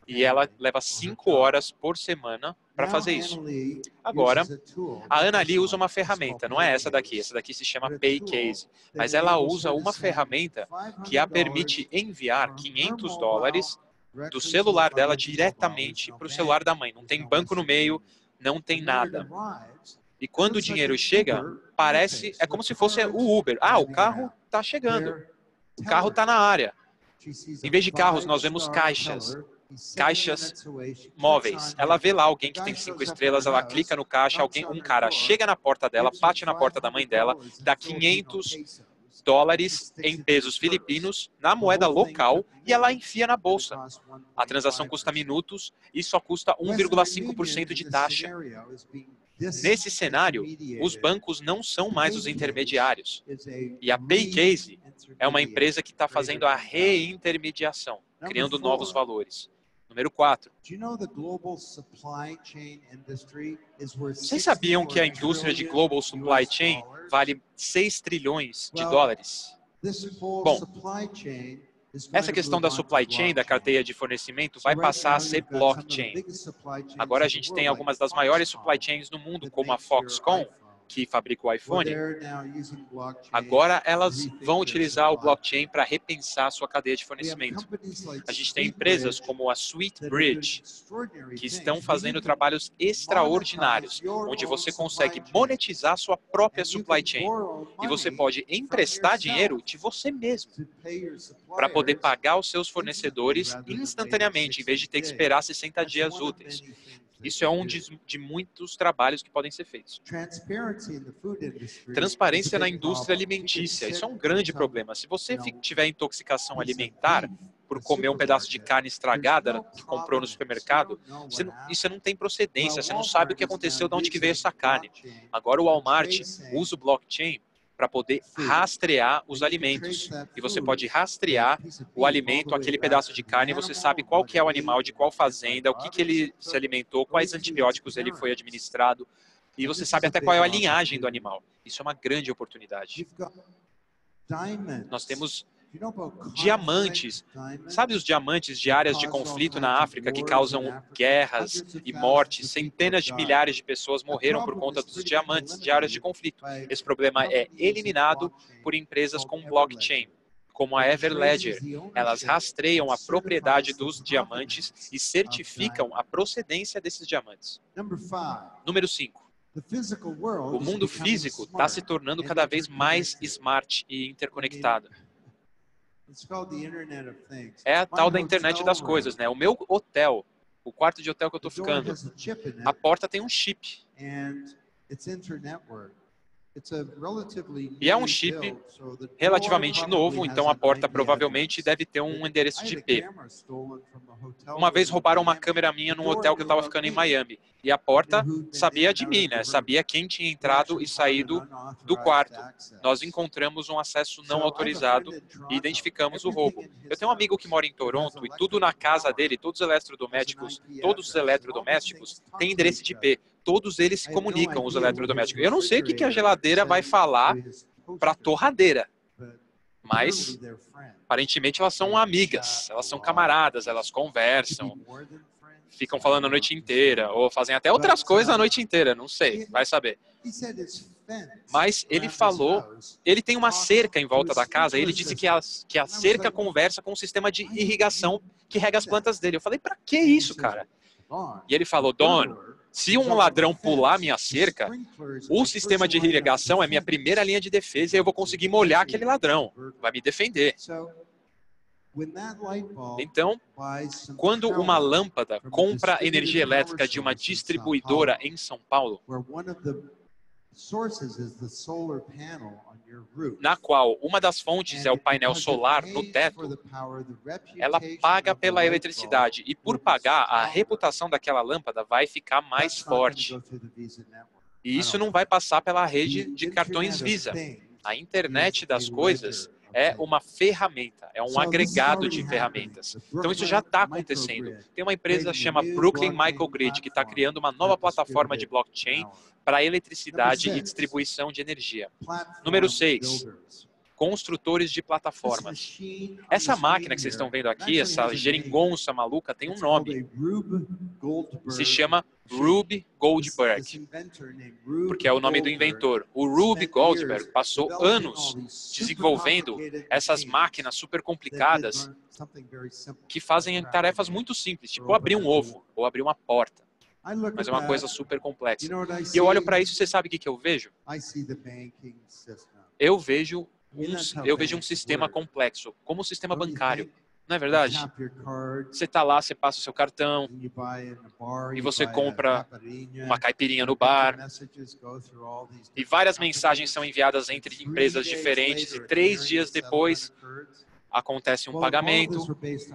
E ela leva 5 horas por semana para fazer isso. Agora, a Ana Lee usa uma ferramenta, não é essa daqui, essa daqui se chama Paycase, mas ela usa uma ferramenta que a permite enviar 500 dólares do celular dela diretamente para o celular da mãe. Não tem banco no meio, não tem nada. E quando o dinheiro chega, parece, é como se fosse o Uber. Ah, o carro está chegando. O carro está na área. Em vez de carros, nós vemos caixas. Caixas móveis. Ela vê lá alguém que tem cinco estrelas, ela clica no caixa, alguém, um cara chega na porta dela, bate na porta da mãe dela, dá 500 dólares em pesos filipinos na moeda local e ela enfia na bolsa. A transação custa minutos e só custa 1,5% de taxa. Nesse cenário, os bancos não são mais os intermediários. E a Paycase é uma empresa que está fazendo a reintermediação, criando novos valores. Número 4. Vocês sabiam que a indústria de Global Supply Chain vale 6 trilhões de dólares? Bom, essa questão da supply chain, da cadeia de fornecimento, vai passar a ser blockchain. Agora a gente tem algumas das maiores supply chains no mundo, como a Foxconn, que fabrica o iPhone, agora elas vão utilizar o blockchain para repensar a sua cadeia de fornecimento. A gente tem empresas como a Sweetbridge, que estão fazendo trabalhos extraordinários, onde você consegue monetizar sua própria supply chain e você pode emprestar dinheiro de você mesmo para poder pagar os seus fornecedores instantaneamente, em vez de ter que esperar 60 dias úteis. Isso é um de, de, muitos trabalhos que podem ser feitos. Transparência na indústria alimentícia. Isso é um grande problema. Se você tiver intoxicação alimentar por comer um pedaço de carne estragada que comprou no supermercado, você não, isso não tem procedência. Você não sabe o que aconteceu, de onde que veio essa carne. Agora o Walmart usa o blockchain para poder rastrear os alimentos. E você pode rastrear o alimento, aquele pedaço de carne, e você sabe qual que é o animal, de qual fazenda, o que, que ele se alimentou, quais antibióticos ele foi administrado, e você sabe até qual é a linhagem do animal. Isso é uma grande oportunidade. Nós temos diamantes. Sabe os diamantes de áreas de conflito na África que causam guerras e mortes? Centenas de milhares de pessoas morreram por conta dos diamantes de áreas de conflito. Esse problema é eliminado por empresas com blockchain como a Everledger. Elas rastreiam a propriedade dos diamantes e certificam a procedência desses diamantes. Número 5. O mundo físico está se tornando cada vez mais smart e interconectado. É a tal da internet das coisas, né? O meu hotel, o quarto de hotel que eu estou ficando, a porta tem um chip. E é um chip relativamente novo, então a porta provavelmente deve ter um endereço de IP. Uma vez roubaram uma câmera minha num hotel que eu estava ficando em Miami. E a porta sabia de mim, né? Sabia quem tinha entrado e saído do quarto. Nós encontramos um acesso não autorizado e identificamos o roubo. Eu tenho um amigo que mora em Toronto e tudo na casa dele, todos os eletrodomésticos, todos os eletrodomésticos têm endereço de IP todos eles se comunicam, os eletrodomésticos. Eu não sei o que, que a geladeira vai falar para a torradeira, mas aparentemente elas são amigas, elas são camaradas, elas conversam, ficam falando a noite inteira, ou fazem até outras coisas a noite inteira, não sei, vai saber. Mas ele falou, ele tem uma cerca em volta da casa, ele disse que a, que a cerca conversa com o sistema de irrigação que rega as plantas dele. Eu falei, para que isso, cara? E ele falou, Don, se um ladrão pular minha cerca, o sistema de irrigação é minha primeira linha de defesa e eu vou conseguir molhar aquele ladrão. Vai me defender. Então, quando uma lâmpada compra energia elétrica de uma distribuidora em São Paulo, na qual uma das fontes é o painel solar no teto, ela paga pela eletricidade. E por pagar, a reputação daquela lâmpada vai ficar mais forte. E isso não vai passar pela rede de cartões Visa. A internet das coisas é uma ferramenta, é um agregado de ferramentas. Então isso já está acontecendo. Tem uma empresa que chama Brooklyn Microgrid que está criando uma nova plataforma de blockchain para eletricidade e distribuição de energia. Número 6 construtores de plataformas. Essa máquina que vocês estão vendo aqui, essa geringonça maluca, tem um nome. Se chama Rube Goldberg, porque é o nome do inventor. O Rube Goldberg passou anos desenvolvendo essas máquinas super complicadas que fazem tarefas muito simples, tipo abrir um ovo ou abrir uma porta. Mas é uma coisa super complexa. E eu olho para isso, você sabe o que, que eu vejo? Eu vejo um, eu vejo um sistema complexo, como o sistema bancário. Não é verdade? Você está lá, você passa o seu cartão e você compra uma caipirinha no bar e várias mensagens são enviadas entre empresas diferentes e três dias depois acontece um pagamento.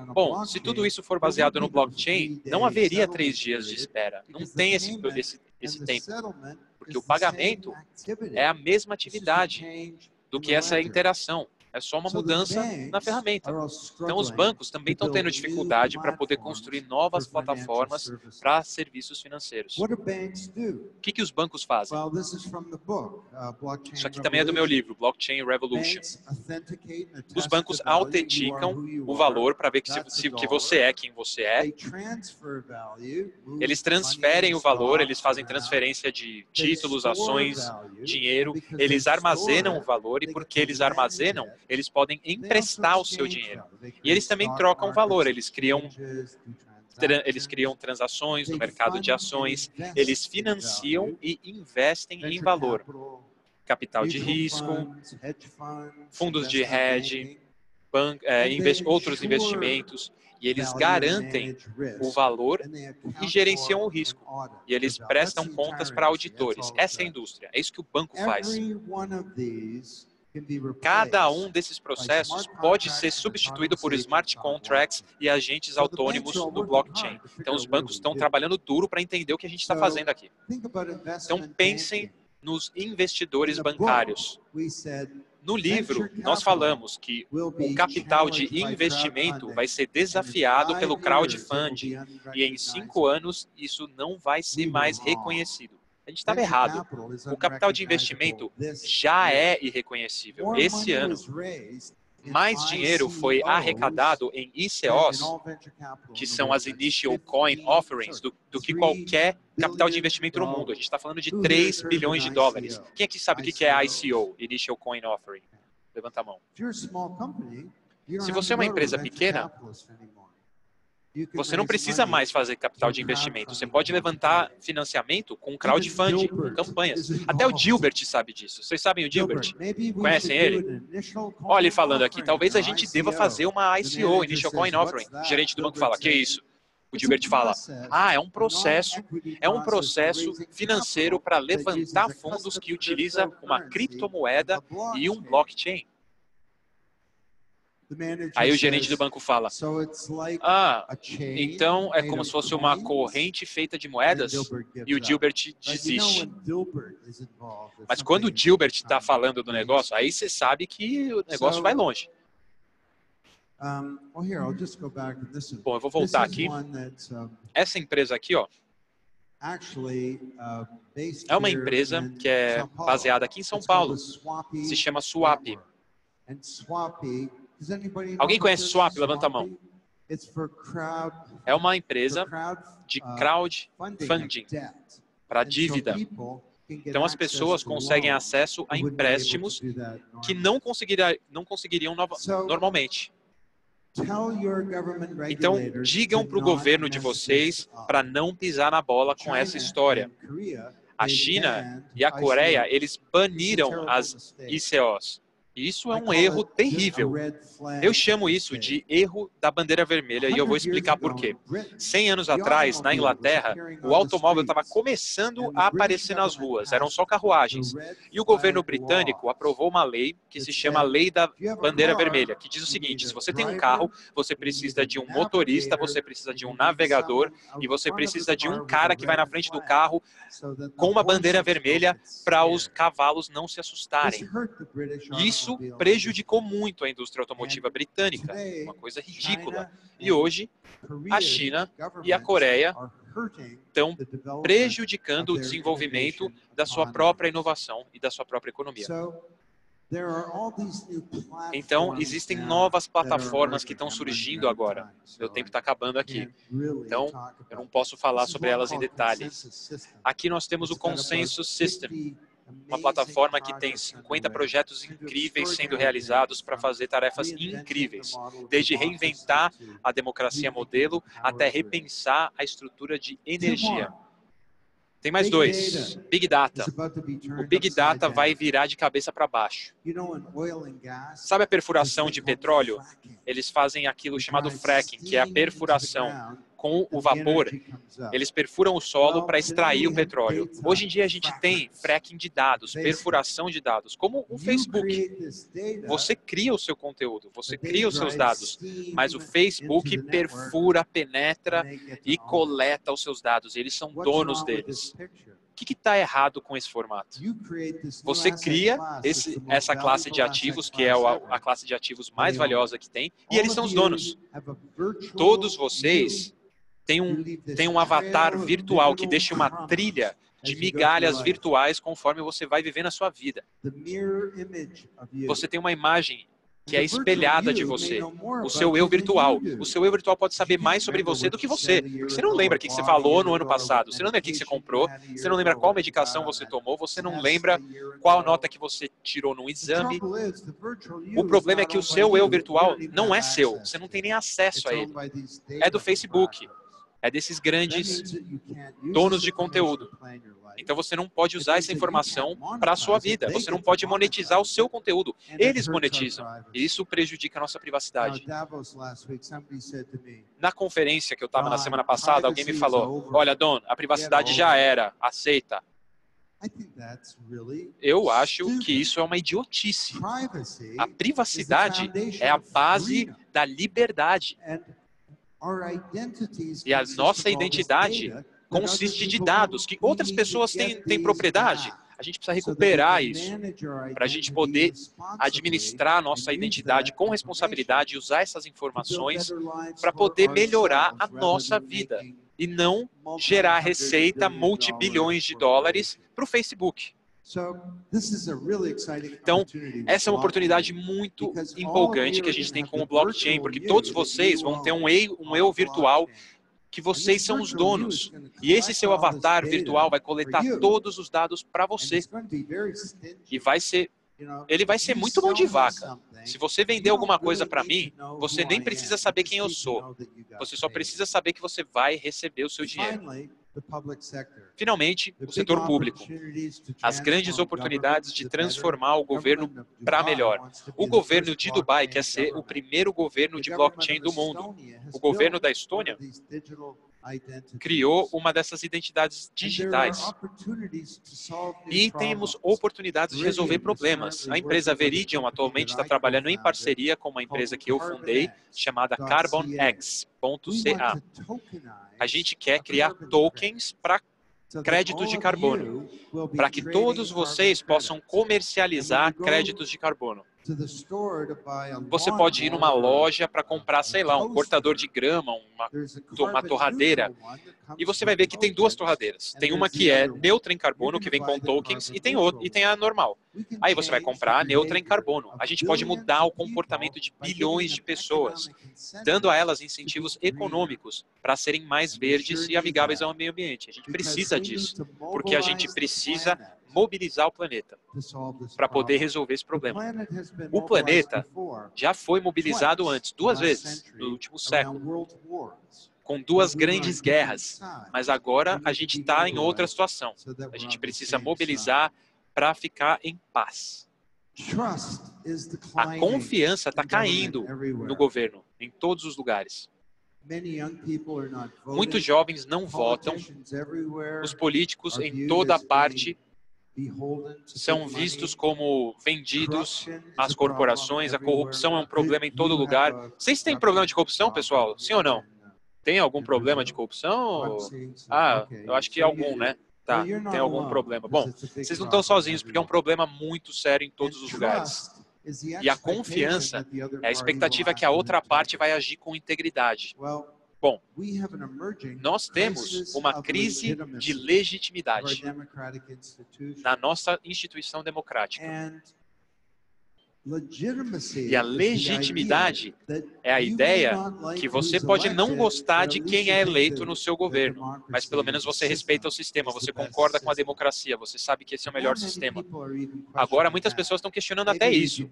Bom, se tudo isso for baseado no blockchain, não haveria três dias de espera. Não tem esse, esse esse tempo, porque o pagamento é a mesma atividade do que essa interação. É só uma mudança na ferramenta. Então, os bancos também estão tendo dificuldade para poder construir novas plataformas para serviços financeiros. O que, que os bancos fazem? Isso aqui também é do meu livro, Blockchain Revolution. Os bancos autenticam o valor para ver que, se, se, que você é quem você é. Eles transferem o valor, eles fazem transferência de títulos, ações, dinheiro. Eles armazenam o valor e porque eles armazenam, eles podem emprestar o seu dinheiro. E eles também trocam valor, eles criam eles criam transações no mercado de ações, eles financiam e investem em valor. Capital de risco, fundos de hedge, é, invest, outros investimentos, e eles garantem o valor e gerenciam o risco. E eles prestam contas para auditores. Essa é a indústria, é isso que o banco faz. Cada um desses processos pode ser substituído por smart contracts e agentes autônomos no blockchain. Então, os bancos estão trabalhando duro para entender o que a gente está fazendo aqui. Então, pensem nos investidores bancários. No livro, nós falamos que o capital de investimento vai ser desafiado pelo crowdfunding e em cinco anos isso não vai ser mais reconhecido. A gente estava errado. O capital de investimento já é irreconhecível. Esse ano, mais dinheiro foi arrecadado em ICOs, que são as Initial Coin Offerings, do, do que qualquer capital de investimento no mundo. A gente está falando de 3 bilhões de dólares. Quem aqui sabe o que é ICO, Initial Coin Offering? Levanta a mão. Se você é uma empresa pequena, você não precisa mais fazer capital de investimento. Você pode levantar financiamento com crowdfunding, com campanhas. Até o Gilbert sabe disso. Vocês sabem o Gilbert? Conhecem ele? Olha ele falando aqui. Talvez a gente deva fazer uma ICO, Initial Coin Offering. O gerente do banco fala, que isso? O Gilbert fala, ah, é um processo, é um processo financeiro para levantar fundos que utiliza uma criptomoeda e um blockchain. Aí o gerente do banco fala: Ah, então é como se fosse uma corrente feita de moedas e o Gilbert desiste. Mas quando o Gilbert está falando do negócio, aí você sabe que o negócio vai longe. Bom, eu vou voltar aqui. Essa empresa aqui, ó, uh, é uma empresa que é baseada aqui em São Paulo. Se chama Swap. Alguém conhece Swap? Levanta a mão. É uma empresa de uh, crowdfunding para dívida. Então as pessoas conseguem acesso a empréstimos que não, conseguiria, não conseguiriam no, normalmente. Então digam para o governo de vocês para não pisar na bola com essa história. A China e a Coreia, eles baniram as ICOs. Isso é um erro terrível. Eu chamo isso de erro da bandeira vermelha e eu vou explicar por quê. 100 anos atrás, na Inglaterra, o automóvel estava começando a aparecer nas ruas, eram só carruagens. E o governo britânico aprovou uma lei que se chama Lei da Bandeira Vermelha, que diz o seguinte: se você tem um carro, você precisa de um motorista, você precisa de um navegador e você precisa de um cara que vai na frente do carro com uma bandeira vermelha para os cavalos não se assustarem. Isso isso prejudicou muito a indústria automotiva britânica, uma coisa ridícula. E hoje, a China e a Coreia estão prejudicando o desenvolvimento da sua própria inovação e da sua própria economia. Então, existem novas plataformas que estão surgindo agora. Meu tempo está acabando aqui. Então, eu não posso falar sobre elas em detalhes. Aqui nós temos o Consensus System, uma plataforma que tem 50 projetos incríveis sendo realizados para fazer tarefas incríveis, desde reinventar a democracia modelo até repensar a estrutura de energia. Tem mais dois. Big Data. O Big Data vai virar de cabeça para baixo. Sabe a perfuração de petróleo? Eles fazem aquilo chamado fracking, que é a perfuração com o vapor, eles perfuram o solo para extrair o petróleo. Hoje em dia a gente tem fracking de dados, perfuração de dados, como o Facebook. Você cria o seu conteúdo, você cria os seus dados, mas o Facebook perfura, penetra e coleta os seus dados. Eles são donos deles. O que está errado com esse formato? Você cria esse, essa classe de ativos, que é a, a classe de ativos mais valiosa que tem, e eles são os donos. Todos vocês têm um, têm um avatar virtual que deixa uma trilha de migalhas virtuais conforme você vai viver na sua vida. Você tem uma imagem que é espelhada de você, o seu eu virtual. O seu eu virtual pode saber mais sobre você do que você. Porque você não lembra o que você falou no ano passado, você não lembra o que você comprou, você não lembra qual medicação você tomou, você não lembra qual nota que você tirou no exame. O problema é que o seu eu virtual não é seu, você não tem nem acesso a ele. É do Facebook, é desses grandes donos de conteúdo. Então você não pode usar essa informação para a sua vida. Você não pode monetizar o seu conteúdo. Eles monetizam. E isso prejudica a nossa privacidade. Na conferência que eu estava na semana passada, alguém me falou: Olha, Don, a privacidade já era. Aceita. Eu acho que isso é uma idiotice. A privacidade é a base da liberdade. E a nossa identidade consiste de dados que outras pessoas têm, têm propriedade. A gente precisa recuperar isso para a gente poder administrar a nossa identidade com responsabilidade e usar essas informações para poder melhorar a nossa vida e não gerar receita multibilhões de dólares para o Facebook. Então, essa é uma oportunidade muito empolgante que a gente tem com o blockchain, porque todos vocês vão ter um eu, um eu virtual que vocês são os donos. E esse seu avatar virtual vai coletar todos os dados para você. E vai ser ele vai ser muito bom de vaca. Se você vender alguma coisa para mim, você nem precisa saber quem eu sou. Você só precisa saber que você vai receber o seu dinheiro. Finalmente, o setor público. As grandes oportunidades de transformar o governo para melhor. O governo de Dubai quer ser o primeiro governo de blockchain do mundo. O governo da Estônia criou uma dessas identidades digitais. E temos oportunidades de resolver problemas. A empresa Veridian atualmente está trabalhando em parceria com uma empresa que eu fundei, chamada CarbonX.ca. A gente quer criar tokens para créditos de carbono, para que todos vocês possam comercializar créditos de carbono. Você pode ir numa loja para comprar, sei lá, um cortador de grama, uma, uma torradeira, e você vai ver que tem duas torradeiras. Tem uma que é neutra em carbono, que vem com tokens, e tem, outro, e tem a normal. Aí você vai comprar a neutra em carbono. A gente pode mudar o comportamento de bilhões de pessoas, dando a elas incentivos econômicos para serem mais verdes e amigáveis ao meio ambiente. A gente precisa disso, porque a gente precisa mobilizar o planeta para poder resolver esse problema. O planeta já foi mobilizado antes, duas vezes, no último século, com duas grandes guerras. Mas agora a gente está em outra situação. A gente precisa mobilizar para ficar em paz. A confiança está caindo no governo, em todos os lugares. Muitos jovens não votam, os políticos em toda parte são vistos como vendidos às corporações. A corrupção é um problema em todo lugar. Vocês têm problema de corrupção, pessoal? Sim ou não? Tem algum problema de corrupção? Ah, eu acho que algum, né? Tá, tem algum problema. Bom, vocês não estão sozinhos, porque é um problema muito sério em todos os lugares. E a confiança é a expectativa que a outra parte vai agir com integridade. Bom, nós temos uma crise de legitimidade na nossa instituição democrática. E a legitimidade é a ideia que você pode não gostar de quem é eleito no seu governo, mas pelo menos você respeita o sistema, você concorda com a democracia, você sabe que esse é o melhor sistema. Agora, muitas pessoas estão questionando até isso.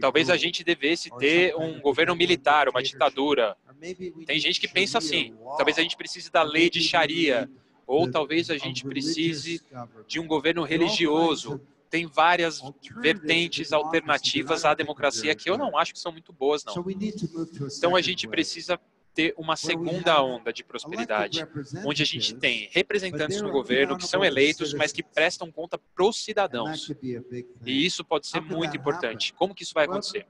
Talvez a gente devesse ter um governo militar, uma ditadura. Tem gente que pensa assim: talvez a gente precise da lei de Sharia, ou talvez a gente precise de um governo religioso tem várias vertentes alternativas à democracia que eu não acho que são muito boas, não. Então a gente precisa ter uma segunda onda de prosperidade, onde a gente tem representantes no governo que são eleitos, mas que prestam conta para os cidadãos. E isso pode ser muito importante. Como que isso vai acontecer?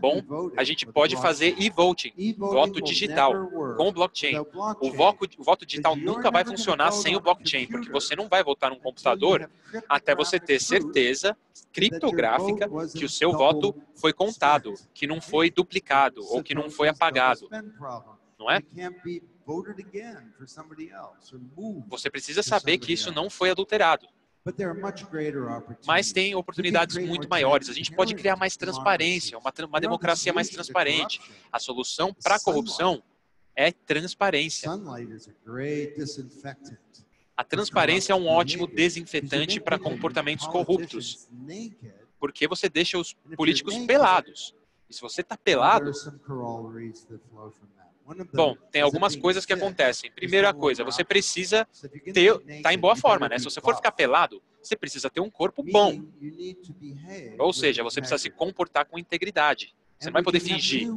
Bom, a gente pode fazer e-voting voto digital com o blockchain. O voto, o voto digital nunca vai funcionar sem o blockchain, porque você não vai votar num computador até você ter certeza criptográfica que o seu voto foi contado, que não foi duplicado ou que não foi apagado, não é? Você precisa saber que isso não foi adulterado. Mas tem oportunidades muito maiores. A gente pode criar mais transparência, uma, uma democracia mais transparente. A solução para a corrupção é transparência. A transparência é um ótimo desinfetante para comportamentos corruptos, porque você deixa os políticos pelados. E se você está pelado, bom, tem algumas coisas que acontecem. Primeira coisa, você precisa ter, tá em boa forma, né? Se você for ficar pelado, você precisa ter um corpo bom. Ou seja, você precisa se comportar com integridade. Você não vai poder fingir.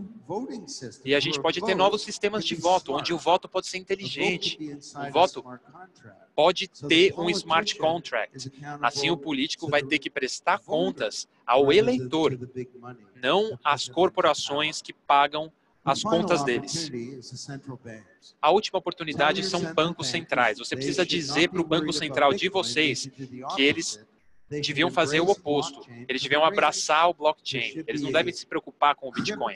E a gente pode ter novos sistemas de voto, onde o voto pode ser inteligente, o voto pode ter um smart contract. Assim, o político vai ter que prestar contas ao eleitor, não às corporações que pagam as contas deles. A última oportunidade são bancos centrais. Você precisa dizer para o Banco Central de vocês que eles deviam fazer o oposto. Eles deviam abraçar o blockchain. Eles não devem se preocupar com o Bitcoin.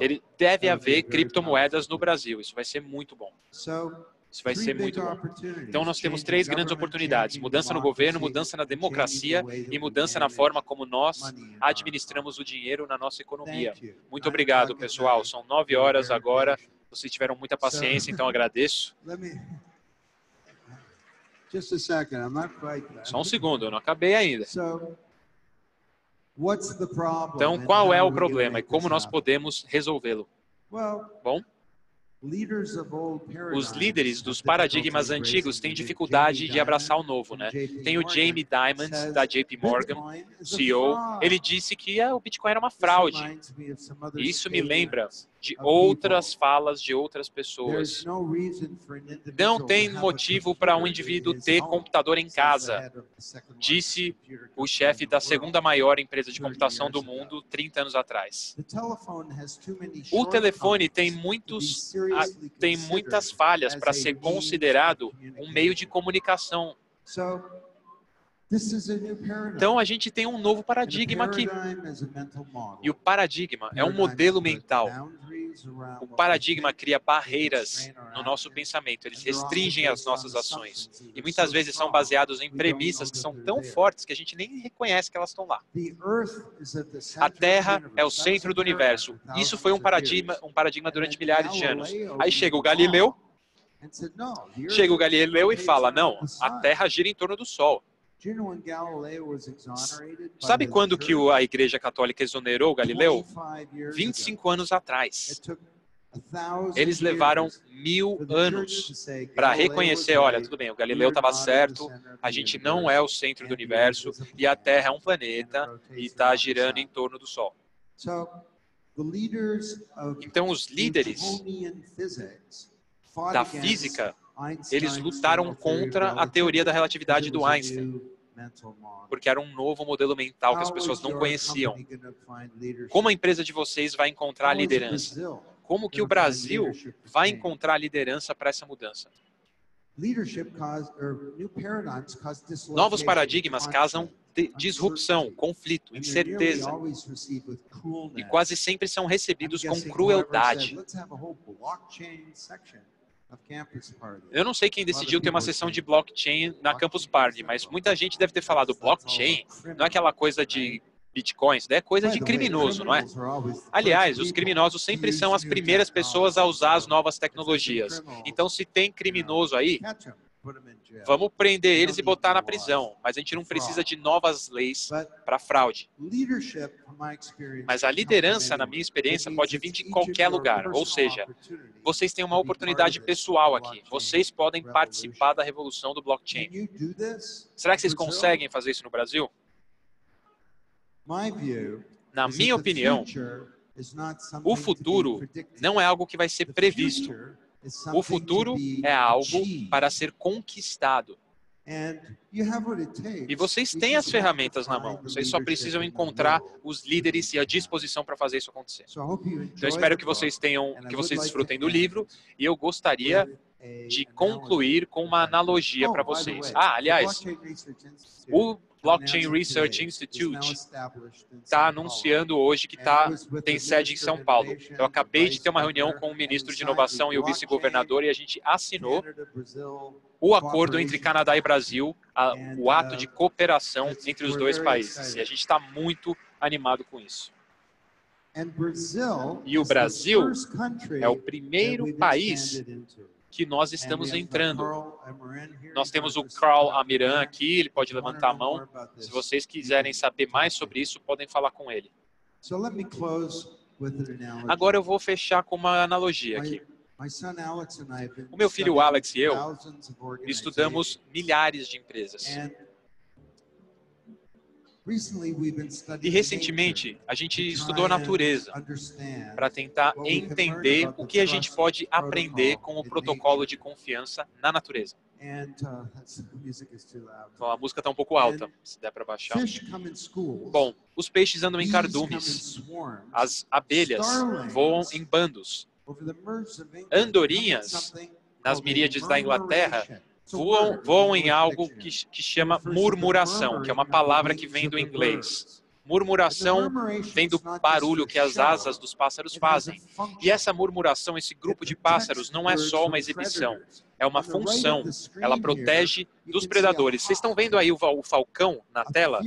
Ele deve haver criptomoedas no Brasil. Isso vai ser muito bom. Isso vai ser muito bom. Então, nós temos três grandes oportunidades: mudança no governo, mudança na democracia e mudança na forma como nós administramos o dinheiro na nossa economia. Muito obrigado, pessoal. São nove horas agora. Vocês tiveram muita paciência, então agradeço. Só um segundo, eu não acabei ainda. Então, qual é o problema e como nós podemos resolvê-lo? Bom, os líderes dos paradigmas antigos têm dificuldade de abraçar o novo, né? Tem o Jamie Dimon, da JP Morgan, CEO. Ele disse que ah, o Bitcoin era uma fraude. Isso me lembra. De outras falas de outras pessoas. Não tem motivo para um indivíduo ter computador em casa, disse o chefe da segunda maior empresa de 30 computação do mundo 30 anos atrás. O telefone tem muitos tem muitas falhas as para ser considerado um meio de comunicação. Então a gente tem um novo paradigma aqui. E o paradigma é um modelo mental. O paradigma cria barreiras no nosso pensamento, eles restringem as nossas ações. E muitas vezes são baseados em premissas que são tão fortes que a gente nem reconhece que elas estão lá. A Terra é o centro do universo. Isso foi um paradigma, um paradigma durante milhares de anos. Aí chega o Galileu, along and said, "No, the earth chega o Galileu e fala: não, a sun." Terra gira em torno do Sol. Sabe quando que a Igreja Católica exonerou Galileu? 25 years ago. 25 anos atrás. Eles levaram mil anos para "Galileo reconhecer, olha, tudo bem, o Galileu estava certo, a gente não é o centro do universo e a Terra é um planeta e está girando sun." em torno do Sol. Então, os líderes da física, eles lutaram contra a teoria da relatividade do Einstein, porque era um novo modelo mental que as pessoas não conheciam. Como a empresa de vocês vai encontrar a liderança? Como que o Brasil vai encontrar a liderança para essa mudança? Novos paradigmas causam disrupção, conflito, incerteza e quase sempre são recebidos com crueldade. Eu não sei quem decidiu ter uma sessão de blockchain na Campus Party, mas muita gente deve ter falado blockchain não é aquela coisa de bitcoins, né? é coisa de criminoso, não é? Aliás, os criminosos sempre são as primeiras pessoas a usar as novas tecnologias. Então, se tem criminoso aí, vamos prender eles e botar na prisão. Mas a gente não precisa de novas leis para fraude. Mas a liderança, na minha experiência, pode vir de qualquer lugar. Ou seja, vocês têm uma oportunidade pessoal aqui. Vocês podem participar da revolução do blockchain. Será que vocês conseguem fazer isso no Brasil? Na minha opinião, o futuro não é algo que vai ser previsto. O futuro é algo para ser conquistado. E vocês têm as ferramentas na mão. Vocês só precisam encontrar os líderes e a disposição para fazer isso acontecer. Então eu espero que vocês tenham, que vocês desfrutem do livro e eu gostaria de concluir com uma analogia para vocês. Ah, aliás, o Blockchain Research Institute está anunciando hoje que tá, tem sede em São Paulo. Eu acabei de ter uma reunião com o ministro de Inovação e o vice-governador e a gente assinou o acordo entre Canadá e Brasil, a, o ato de cooperação entre os dois países. E a gente está muito animado com isso. E o Brasil é o primeiro país que nós estamos entrando. Nós temos o Carl Amiran aqui, ele pode levantar a mão. Se vocês quiserem saber mais sobre isso, podem falar com ele. Agora eu vou fechar com uma analogia aqui. O meu filho Alex e eu estudamos milhares de empresas. E recentemente a gente estudou a natureza para tentar entender o que a gente pode aprender com o protocolo de confiança na natureza. Bom, a música está um pouco alta, se der para baixar. Bom, os peixes andam em cardumes, as abelhas voam em bandos, andorinhas nas miríades da Inglaterra voam, voam em algo que, que chama murmuração, que é uma palavra que vem do inglês. Murmuração vem do barulho que as asas dos pássaros fazem. E essa murmuração, esse grupo de pássaros, não é só uma exibição, é uma função. Ela protege dos predadores. Vocês estão vendo aí o, o falcão na tela?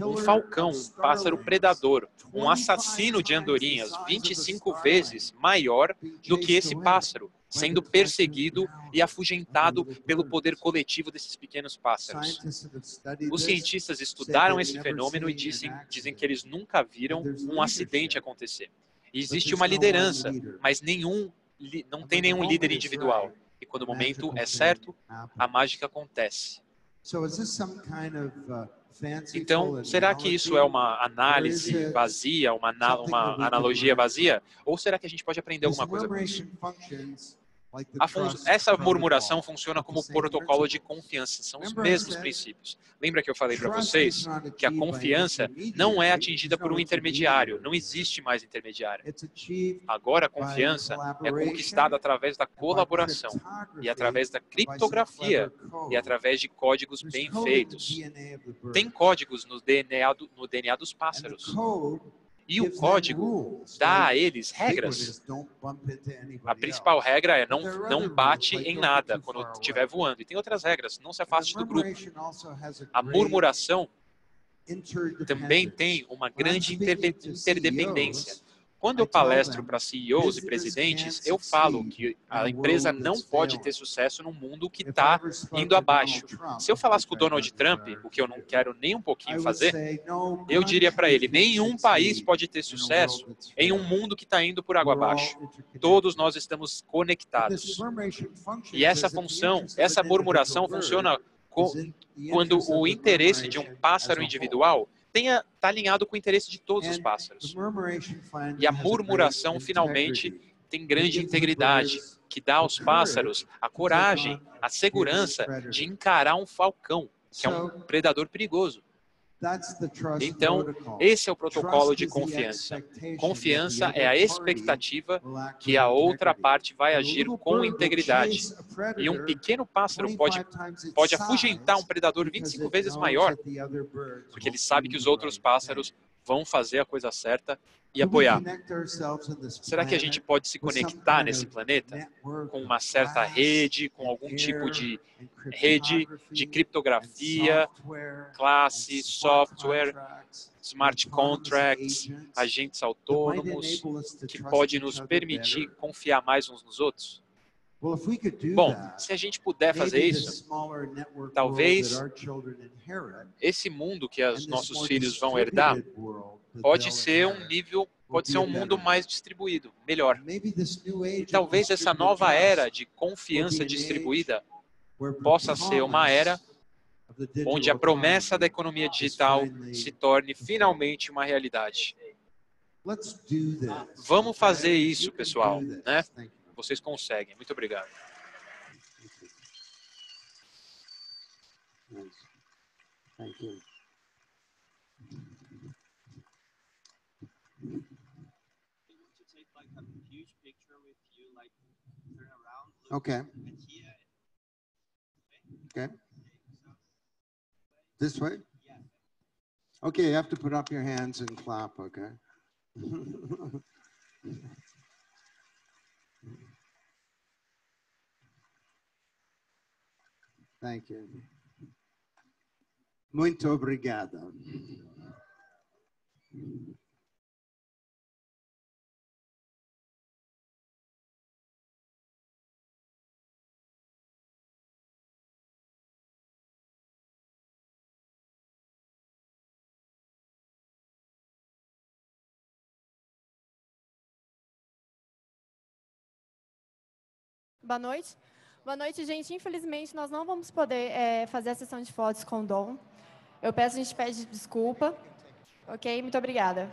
Um falcão, um pássaro predador, um assassino de andorinhas, 25 vezes maior do que esse pássaro sendo perseguido e afugentado pelo poder coletivo desses pequenos pássaros. Os cientistas estudaram esse fenômeno e dizem, dizem que eles nunca viram um acidente acontecer. E existe uma liderança, mas nenhum, não tem nenhum líder individual. E quando o momento é certo, a mágica acontece. Então, será que isso é uma análise vazia, uma, uma analogia vazia? Ou será que a gente pode aprender alguma coisa com isso? Essa murmuração funciona como protocolo de confiança, são os mesmos princípios. Lembra que eu falei para vocês que a confiança não é atingida por um intermediário, não existe mais intermediário. Agora a confiança é conquistada através da colaboração e através da criptografia e através de códigos bem feitos. Tem códigos no DNA, do, no DNA dos pássaros. E o código dá a eles regras. A principal regra é não, não bate em nada quando estiver voando. E tem outras regras, não se afaste do grupo. A murmuração também tem uma grande interdependência. Quando eu palestro para CEOs e presidentes, eu falo que a empresa não pode ter sucesso num mundo que está indo abaixo. Se eu falasse com o Donald Trump, o que eu não quero nem um pouquinho fazer, eu diria para ele: nenhum país pode ter sucesso em um mundo que está indo por água abaixo. Todos nós estamos conectados. E essa função, essa murmuração funciona quando o interesse de um pássaro individual está alinhado com o interesse de todos os pássaros. E a murmuração, finalmente, tem grande integridade, que dá aos pássaros a coragem, a segurança de encarar um falcão, que é um predador perigoso. Então, esse é o protocolo de confiança. Confiança é a expectativa que a outra parte vai agir com integridade. E um pequeno pássaro pode, pode afugentar um predador 25 vezes maior, porque ele sabe que os outros pássaros vão fazer a coisa certa e apoiar. Será que a gente pode se conectar nesse planeta com uma certa rede, com algum tipo de rede de criptografia, classe, software, smart contracts, agentes autônomos, que pode nos permitir confiar mais uns nos outros? Bom, se a gente puder fazer isso, talvez esse mundo que os nossos filhos vão herdar pode ser um nível, pode ser um mundo mais distribuído, melhor. E talvez essa nova era de confiança distribuída possa ser uma era onde a promessa da economia digital se torne finalmente uma realidade. Vamos fazer isso, pessoal, né? Vocês conseguem. Muito obrigado. Thank you. Okay. Okay. This way? Okay, you have to put up your hands and clap, okay? Thank you. Muito obrigado. Boa noite. Boa noite, gente. Infelizmente, nós não vamos poder é, fazer a sessão de fotos com o Dom. Eu peço, a gente pede desculpa. Ok? Muito obrigada.